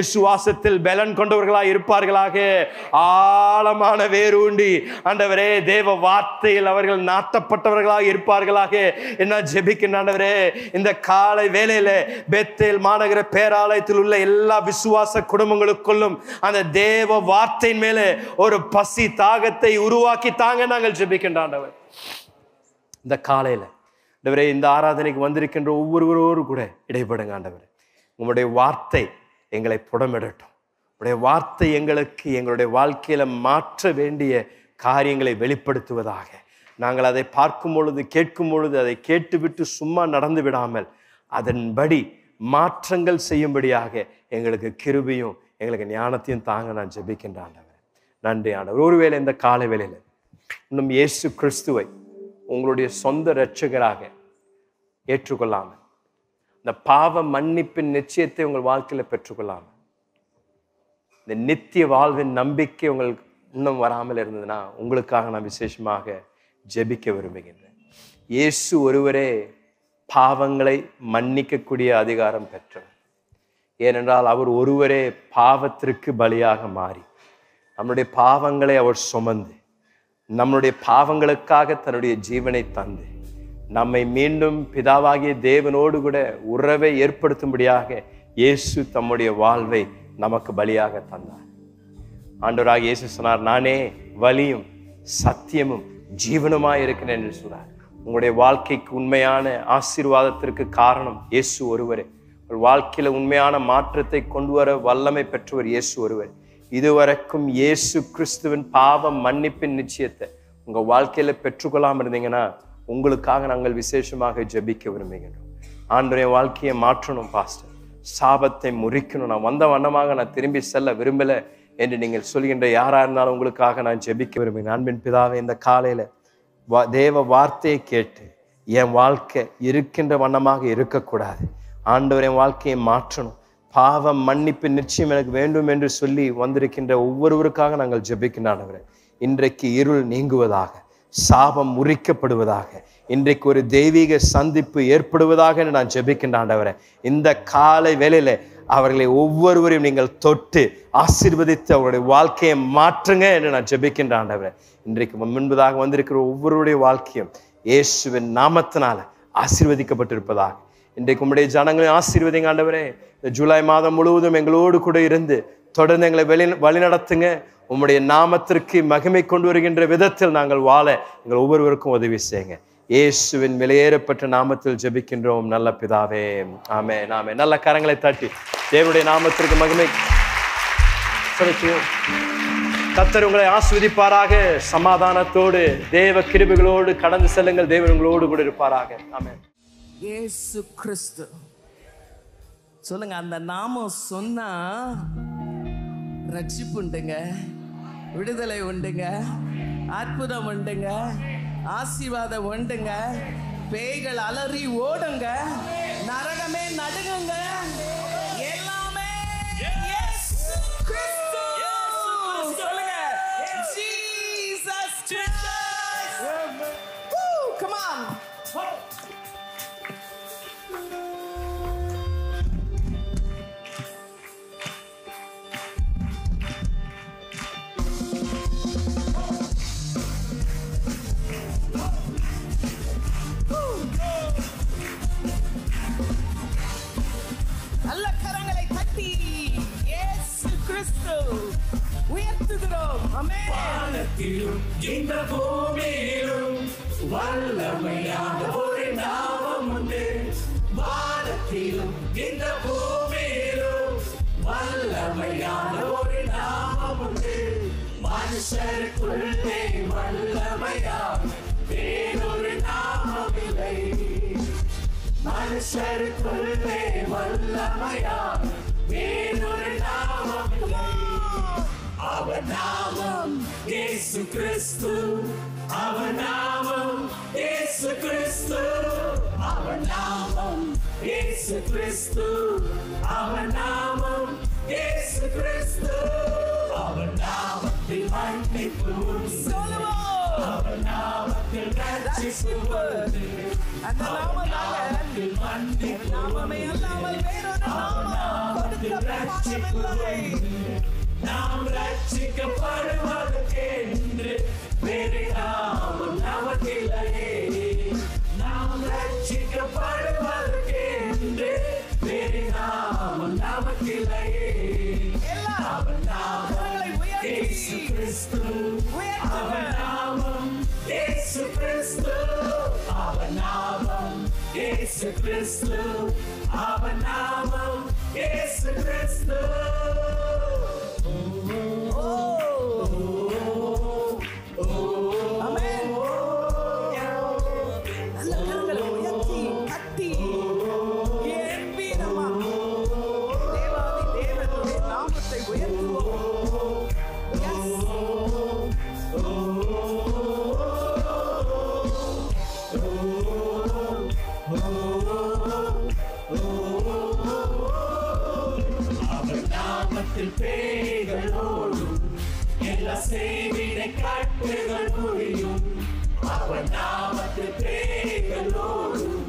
விசுவாசத்தில் பலன் கொண்டவர்களாக இருப்பார்களாக. ஆழமான வேரூண்டி ஆண்டவரே தேவ வார்த்தையில் அவர்கள் நாட்டப்பட்டவர்களாக இருப்பார்களாக. என்ன ஜெபிக்கின்ற ஆண்டவரே இந்த காலை வேலையில் பெத்தேல் மாநகர பேராலயத்தில் உள்ள எல்லா விசுவாச குடும்பங்களுக்குள்ளும் அந்த தேவ வார்த்தையின் மேலே ஒரு பசி தாகத்தை உருவாக்கி தாங்க நாங்கள் ஜெபிக்கின்ற ஆண்டவர். இந்த காலையில் ஆண்டவரே இந்த ஆராதனைக்கு வந்திருக்கின்ற ஒவ்வொருவரோடு கூட இடைப்படுங்க ஆண்டவர். உங்களுடைய வார்த்தை எங்களை புடமிடட்டும். உங்களுடைய வார்த்தை எங்களுக்கு எங்களுடைய வாழ்க்கையில மாற்ற வேண்டிய காரியங்களை வெளிப்படுத்துவதாக. நாங்கள் அதை பார்க்கும் பொழுது கேட்கும் பொழுது அதை கேட்டுவிட்டு சும்மா நடந்து விடாமல் அதன்படி மாற்றங்கள் செய்யும்படியாக எங்களுக்கு கிருபியும் எங்களுக்கு ஞானத்தையும் தாங்க நான் ஜெபிக்கின்ற ஆண்டவர். நன்றி ஆண்டவர். ஒருவேளை இந்த காலை வேளையில் இன்னும் இயேசு கிறிஸ்துவை உங்களுடைய சொந்த இரட்சகராக ஏற்றுக்கொள்ளாமல் இந்த பாவ மன்னிப்பின் நிச்சயத்தை உங்கள் வாழ்க்கையில் பெற்றுக்கொள்ளாமல் இந்த நித்திய வாழ்வின் நம்பிக்கை உங்களுக்கு இன்னும் வராமல் இருந்ததுன்னா உங்களுக்காக நான் விசேஷமாக ஜெபிக்க விரும்புகின்றேன். இயேசு ஒருவரே பாவங்களை மன்னிக்கக்கூடிய அதிகாரம் பெற்றவர். ஏனென்றால் அவர் ஒருவரே பாவத்திற்கு பலியாக மாறி நம்முடைய பாவங்களை அவர் சுமந்து நம்முடைய பாவங்களுக்காக தன்னுடைய ஜீவனை தந்து நம்மை மீண்டும் பிதாவாகிய தேவனோடு கூட உறவை ஏற்படுத்தும்படியாக இயேசு தம்முடைய வாழ்வை நமக்கு பலியாக தந்தார். ஆண்டவராக இயேசு சொன்னார் நானே வலியும் சத்தியமும் ஜீவனுமாய் இருக்கிறேன் என்று சொன்னார். உங்களுடைய வாழ்க்கைக்கு உண்மையான ஆசீர்வாதத்திற்கு காரணம் இயேசு ஒருவரே. உங்கள் வாழ்க்கையில் உண்மையான மாற்றத்தை கொண்டு வர வல்லமை பெற்றவர் இயேசு ஒருவர். இதுவரைக்கும் இயேசு கிறிஸ்துவின் பாவ மன்னிப்பின் நிச்சயத்தை உங்கள் வாழ்க்கையில் பெற்றுக்கொள்ளாம இருந்தீங்கன்னா உங்களுக்காக நாங்கள் விசேஷமாக ஜெபிக்க விரும்புகின்றோம். ஆண்டுடைய வாழ்க்கையை மாற்றணும் பாஸ்டர். சாபத்தை முறிக்கணும். நான் வந்த வண்ணமாக நான் திரும்பி செல்ல விரும்பலை என்று நீங்கள் சொல்கின்ற யாராக இருந்தாலும் உங்களுக்காக நான் ஜெபிக்க விரும்புகிறேன். அன்பின் பிதாவை இந்த காலையில் வா- தேவ வார்த்தையை கேட்டு என் வாழ்க்கை இருக்கின்ற வண்ணமாக இருக்கக்கூடாது. ஆண்டவர் என் வாழ்க்கையை மாற்றணும். பாவம் மன்னிப்பு நிச்சயம் எனக்கு வேண்டும் என்று சொல்லி வந்திருக்கின்ற ஒவ்வொருவருக்காக நாங்கள் ஜெபிக்கின்ற ஆண்டவரே. இன்றைக்கு இருள் நீங்குவதாக. சாபம் முறிக்கப்படுவதாக இன்றைக்கு ஒரு தெய்வீக சந்திப்பு ஏற்படுவதாக என்று நான் ஜெபிக்கின்ற ஆண்டவரை இந்த காலை வேலையில் அவர்களை ஒவ்வொருவரையும் நீங்கள் தொட்டு ஆசீர்வதித்து அவருடைய வாழ்க்கையை மாற்றுங்க என்று நான் ஜெபிக்கின்ற இன்றைக்கு முன்பதாக வந்திருக்கிற ஒவ்வொருடைய வாழ்க்கையும் இயேசுவின் நாமத்தினால ஆசீர்வதிக்கப்பட்டிருப்பதாக. இன்றைக்கு உம்முடைய ஜனங்களையும் ஆசீர்வதிங்க ஆண்டவரே. இந்த ஜூலை மாதம் முழுவதும் எங்களோடு கூட இருந்து தொடர்ந்து எங்களை வெளி வழிநடத்துங்க. உம்முடைய நாமத்திற்கு மகிமை கொண்டு வருகின்ற விதத்தில் நாங்கள் வாழ எங்கள் ஒவ்வொருவருக்கும் உதவி செய்யுங்க. இயேசுவின் விலையேறப்பட்ட நாமத்தில் ஜெபிக்கின்றோம். நல்ல பிதாவே. ஆமே நாமே நல்ல கரங்களை தட்டி தேவனுடைய நாமத்திற்கு மகிமை. கத்தர் உங்களை ஆஸ்வதிப்பாராக. சமாதானத்தோடு தேவ கிருபிகளோடு கடந்து செல்லுங்கள். தேவன் உங்களோடு கூட இருப்பாராக. ஆமே இயேசு கிறிஸ்து. சொல்லுங்க அந்த நாமம் சொன்னா ரட்சிப்புண்டுங்க விடுதலை உண்டுங்க. அற்புதம் உண்டுங்க. ஆசீர்வாதம் உண்டுங்க. பேய்கள் அலறி ஓடுங்க. நரகமே நடுங்குங்க. எல்லாமே வானத்திலும் இந்த பூமியிலும் வல்லமையான ஒரு நாமம் உண்டு. வானத்திலும் இந்த பூமியிலும் வல்லமையான ஒரு நாமம் உண்டு. மனுஷருக்குள்ளே வல்லமையாம் வேறொரு நாமமில்லை மனுஷருக்குள்ளே வல்லமையாம் வேறொரு நாமமில்லை அவர் நாமம் இயேசு கிறிஸ்து. அவர் நாமம் இயேசு கிறிஸ்து. அவர் நாமம் இயேசு கிறிஸ்து. அவர் நாமம் இயேசு கிறிஸ்து. அவர் நாமத்தில் மன்னிப்பு. சொல்லுவோம். அவர் நாமத்தில் ரட்சிப்பு. அந்த நாமத்தில் மன்னிப்பு நாமமே அல்லாமல் வேறொரு நாமம் கொடுக்கப்படவில்லை நாம் ரட்சிக்கப்படுவதற்கென்று வேறு நாமம் நமக்கில்லையே நாம் ரட்சிக்கப்படுவதற்கென்று வேறு நாமம் நமக்கில்லையே அவன் நாமம் கரங்களை இயேசு கிறிஸ்து அவன் நாமம் இயேசு கிறிஸ்து அவன் நாமம் இயேசு கிறிஸ்து அவன் நாமம் இயேசு கிறிஸ்து நல்ல செய்வினை காட்டுகள் புரியும் அவன் நாமத்து பேய்கள் ஓடும்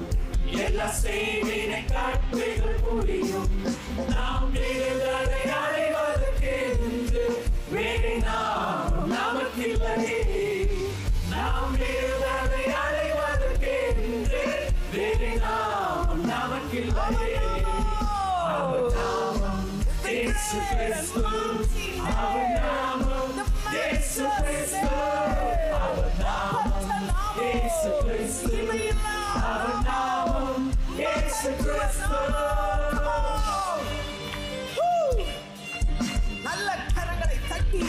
எல்லா செய்வினை காட்டுகள் புரியும் நாம் அதை அடைவதற்கு வேலை நாம் நமக்கில்லையே நாம் அதை அடைவதற்கு வேலை நாம் நமக்கில்லையே அவர் நாமம் இயேசு கிறிஸ்து அவர் நாமம் இயேசு கிறிஸ்து அவர் நாமம் நல்ல கரங்களை தட்டி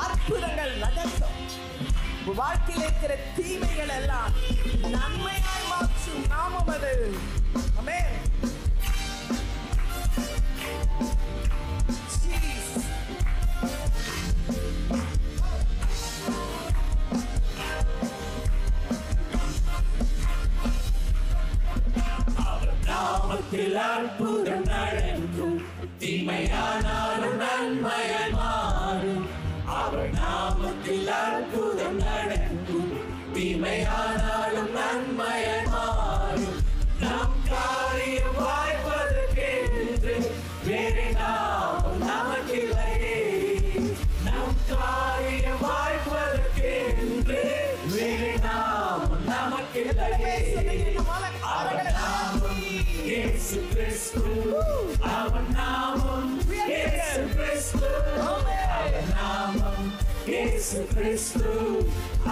அற்புதங்கள் நடக்கும் வாழ்க்கையில் இருக்கிற தீமைகள் எல்லாம் நன்மையாய் மாற்றும் நாமம் அமே நாமத்தில் அற்புதம் நடக்கும் தீமையானாலும் நன்மையாய் மாறும் அவர் நாமத்தில் அற்புதம் நடக்கும் தீமையானாலும் நன்மையாய் மாறும் நம் காரியம் வாய்ப்பதற்கென்று வேறு நாமம் நமக்கில்லையே நம் காரியம் வாய்ப்பதற்கென்று வேறு நாமம் நமக்கில்லையே நாமம் இயேசு கிறிஸ்து அவர் நாமம் இயேசு கிறிஸ்து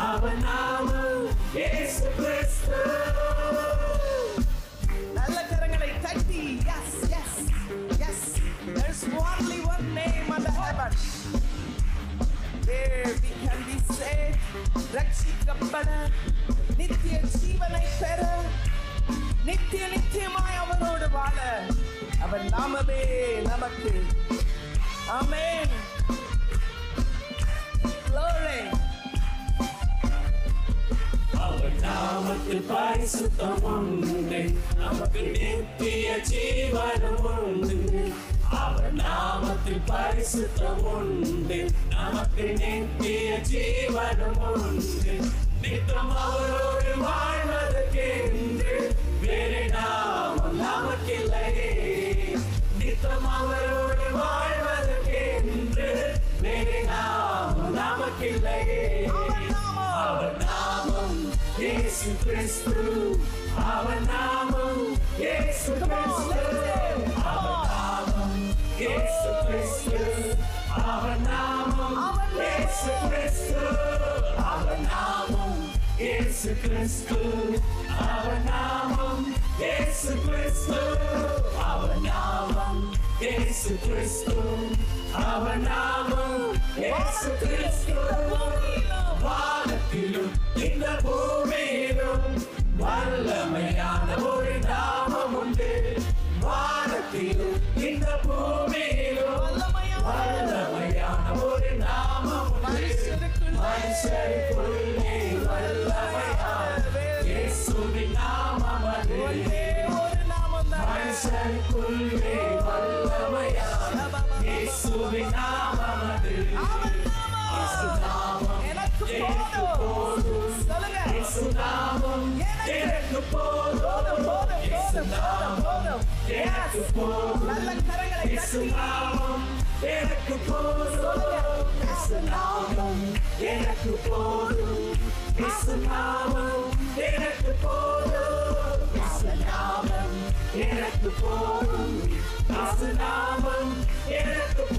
அவர் நாமம் இயேசு கிறிஸ்து நல்ல கரங்களை தட்டி yes yes yes there's only one name under heaven where we can be saved ரட்சிக்கப்பட நித்திய ஜீவனை பெற நித்திய நித்தியமாய் அவரோடு வாழ அவன் நாமமே நமக்கு. ஆமென். Glory. அவர் நாமத்தில் பரிசுத்தம் உண்டு. நமக்கு நித்திய ஜீவனம் உண்டு. அவர் நாமத்தில் பரிசுத்தம் உண்டு. நமக்கு நித்திய ஜீவனம் உண்டு. நித்தம் அவரோடு வாழ்வதற்கு యేసు క్రీస్తు అవర్ నామం యేసు క్రీస్తు అవర్ నామం యేసు క్రీస్తు అవర్ నామం యేసు క్రీస్తు అవర్ నామం యేసు క్రీస్తు అవర్ నామం యేసు క్రీస్తు అవర్ నామం యేసు క్రీస్తు అవర్ నామం యేసు క్రీస్తు வானத்திலும் இந்த பூமி கர்த்தருக்குள்ளே வல்லமையார் இயேசுவின் நாமமது ஒன்றே ஒரு நாமம் தான் மனுஷருக்குள்ளே வல்லமையார் இயேசுவின் நாமமது இயேசு நாமம் எனக்கு போதும் சொல்லுங்க இயேசு நாமம் எனக்கு போதும் போதும் போதும் போதும் போதும் எனக்கு போதும் நல்ல கரங்களை தட்டி இயேசு நாமம் எனக்கு Erek the forum, Erek the forum, Erek the forum, Erek the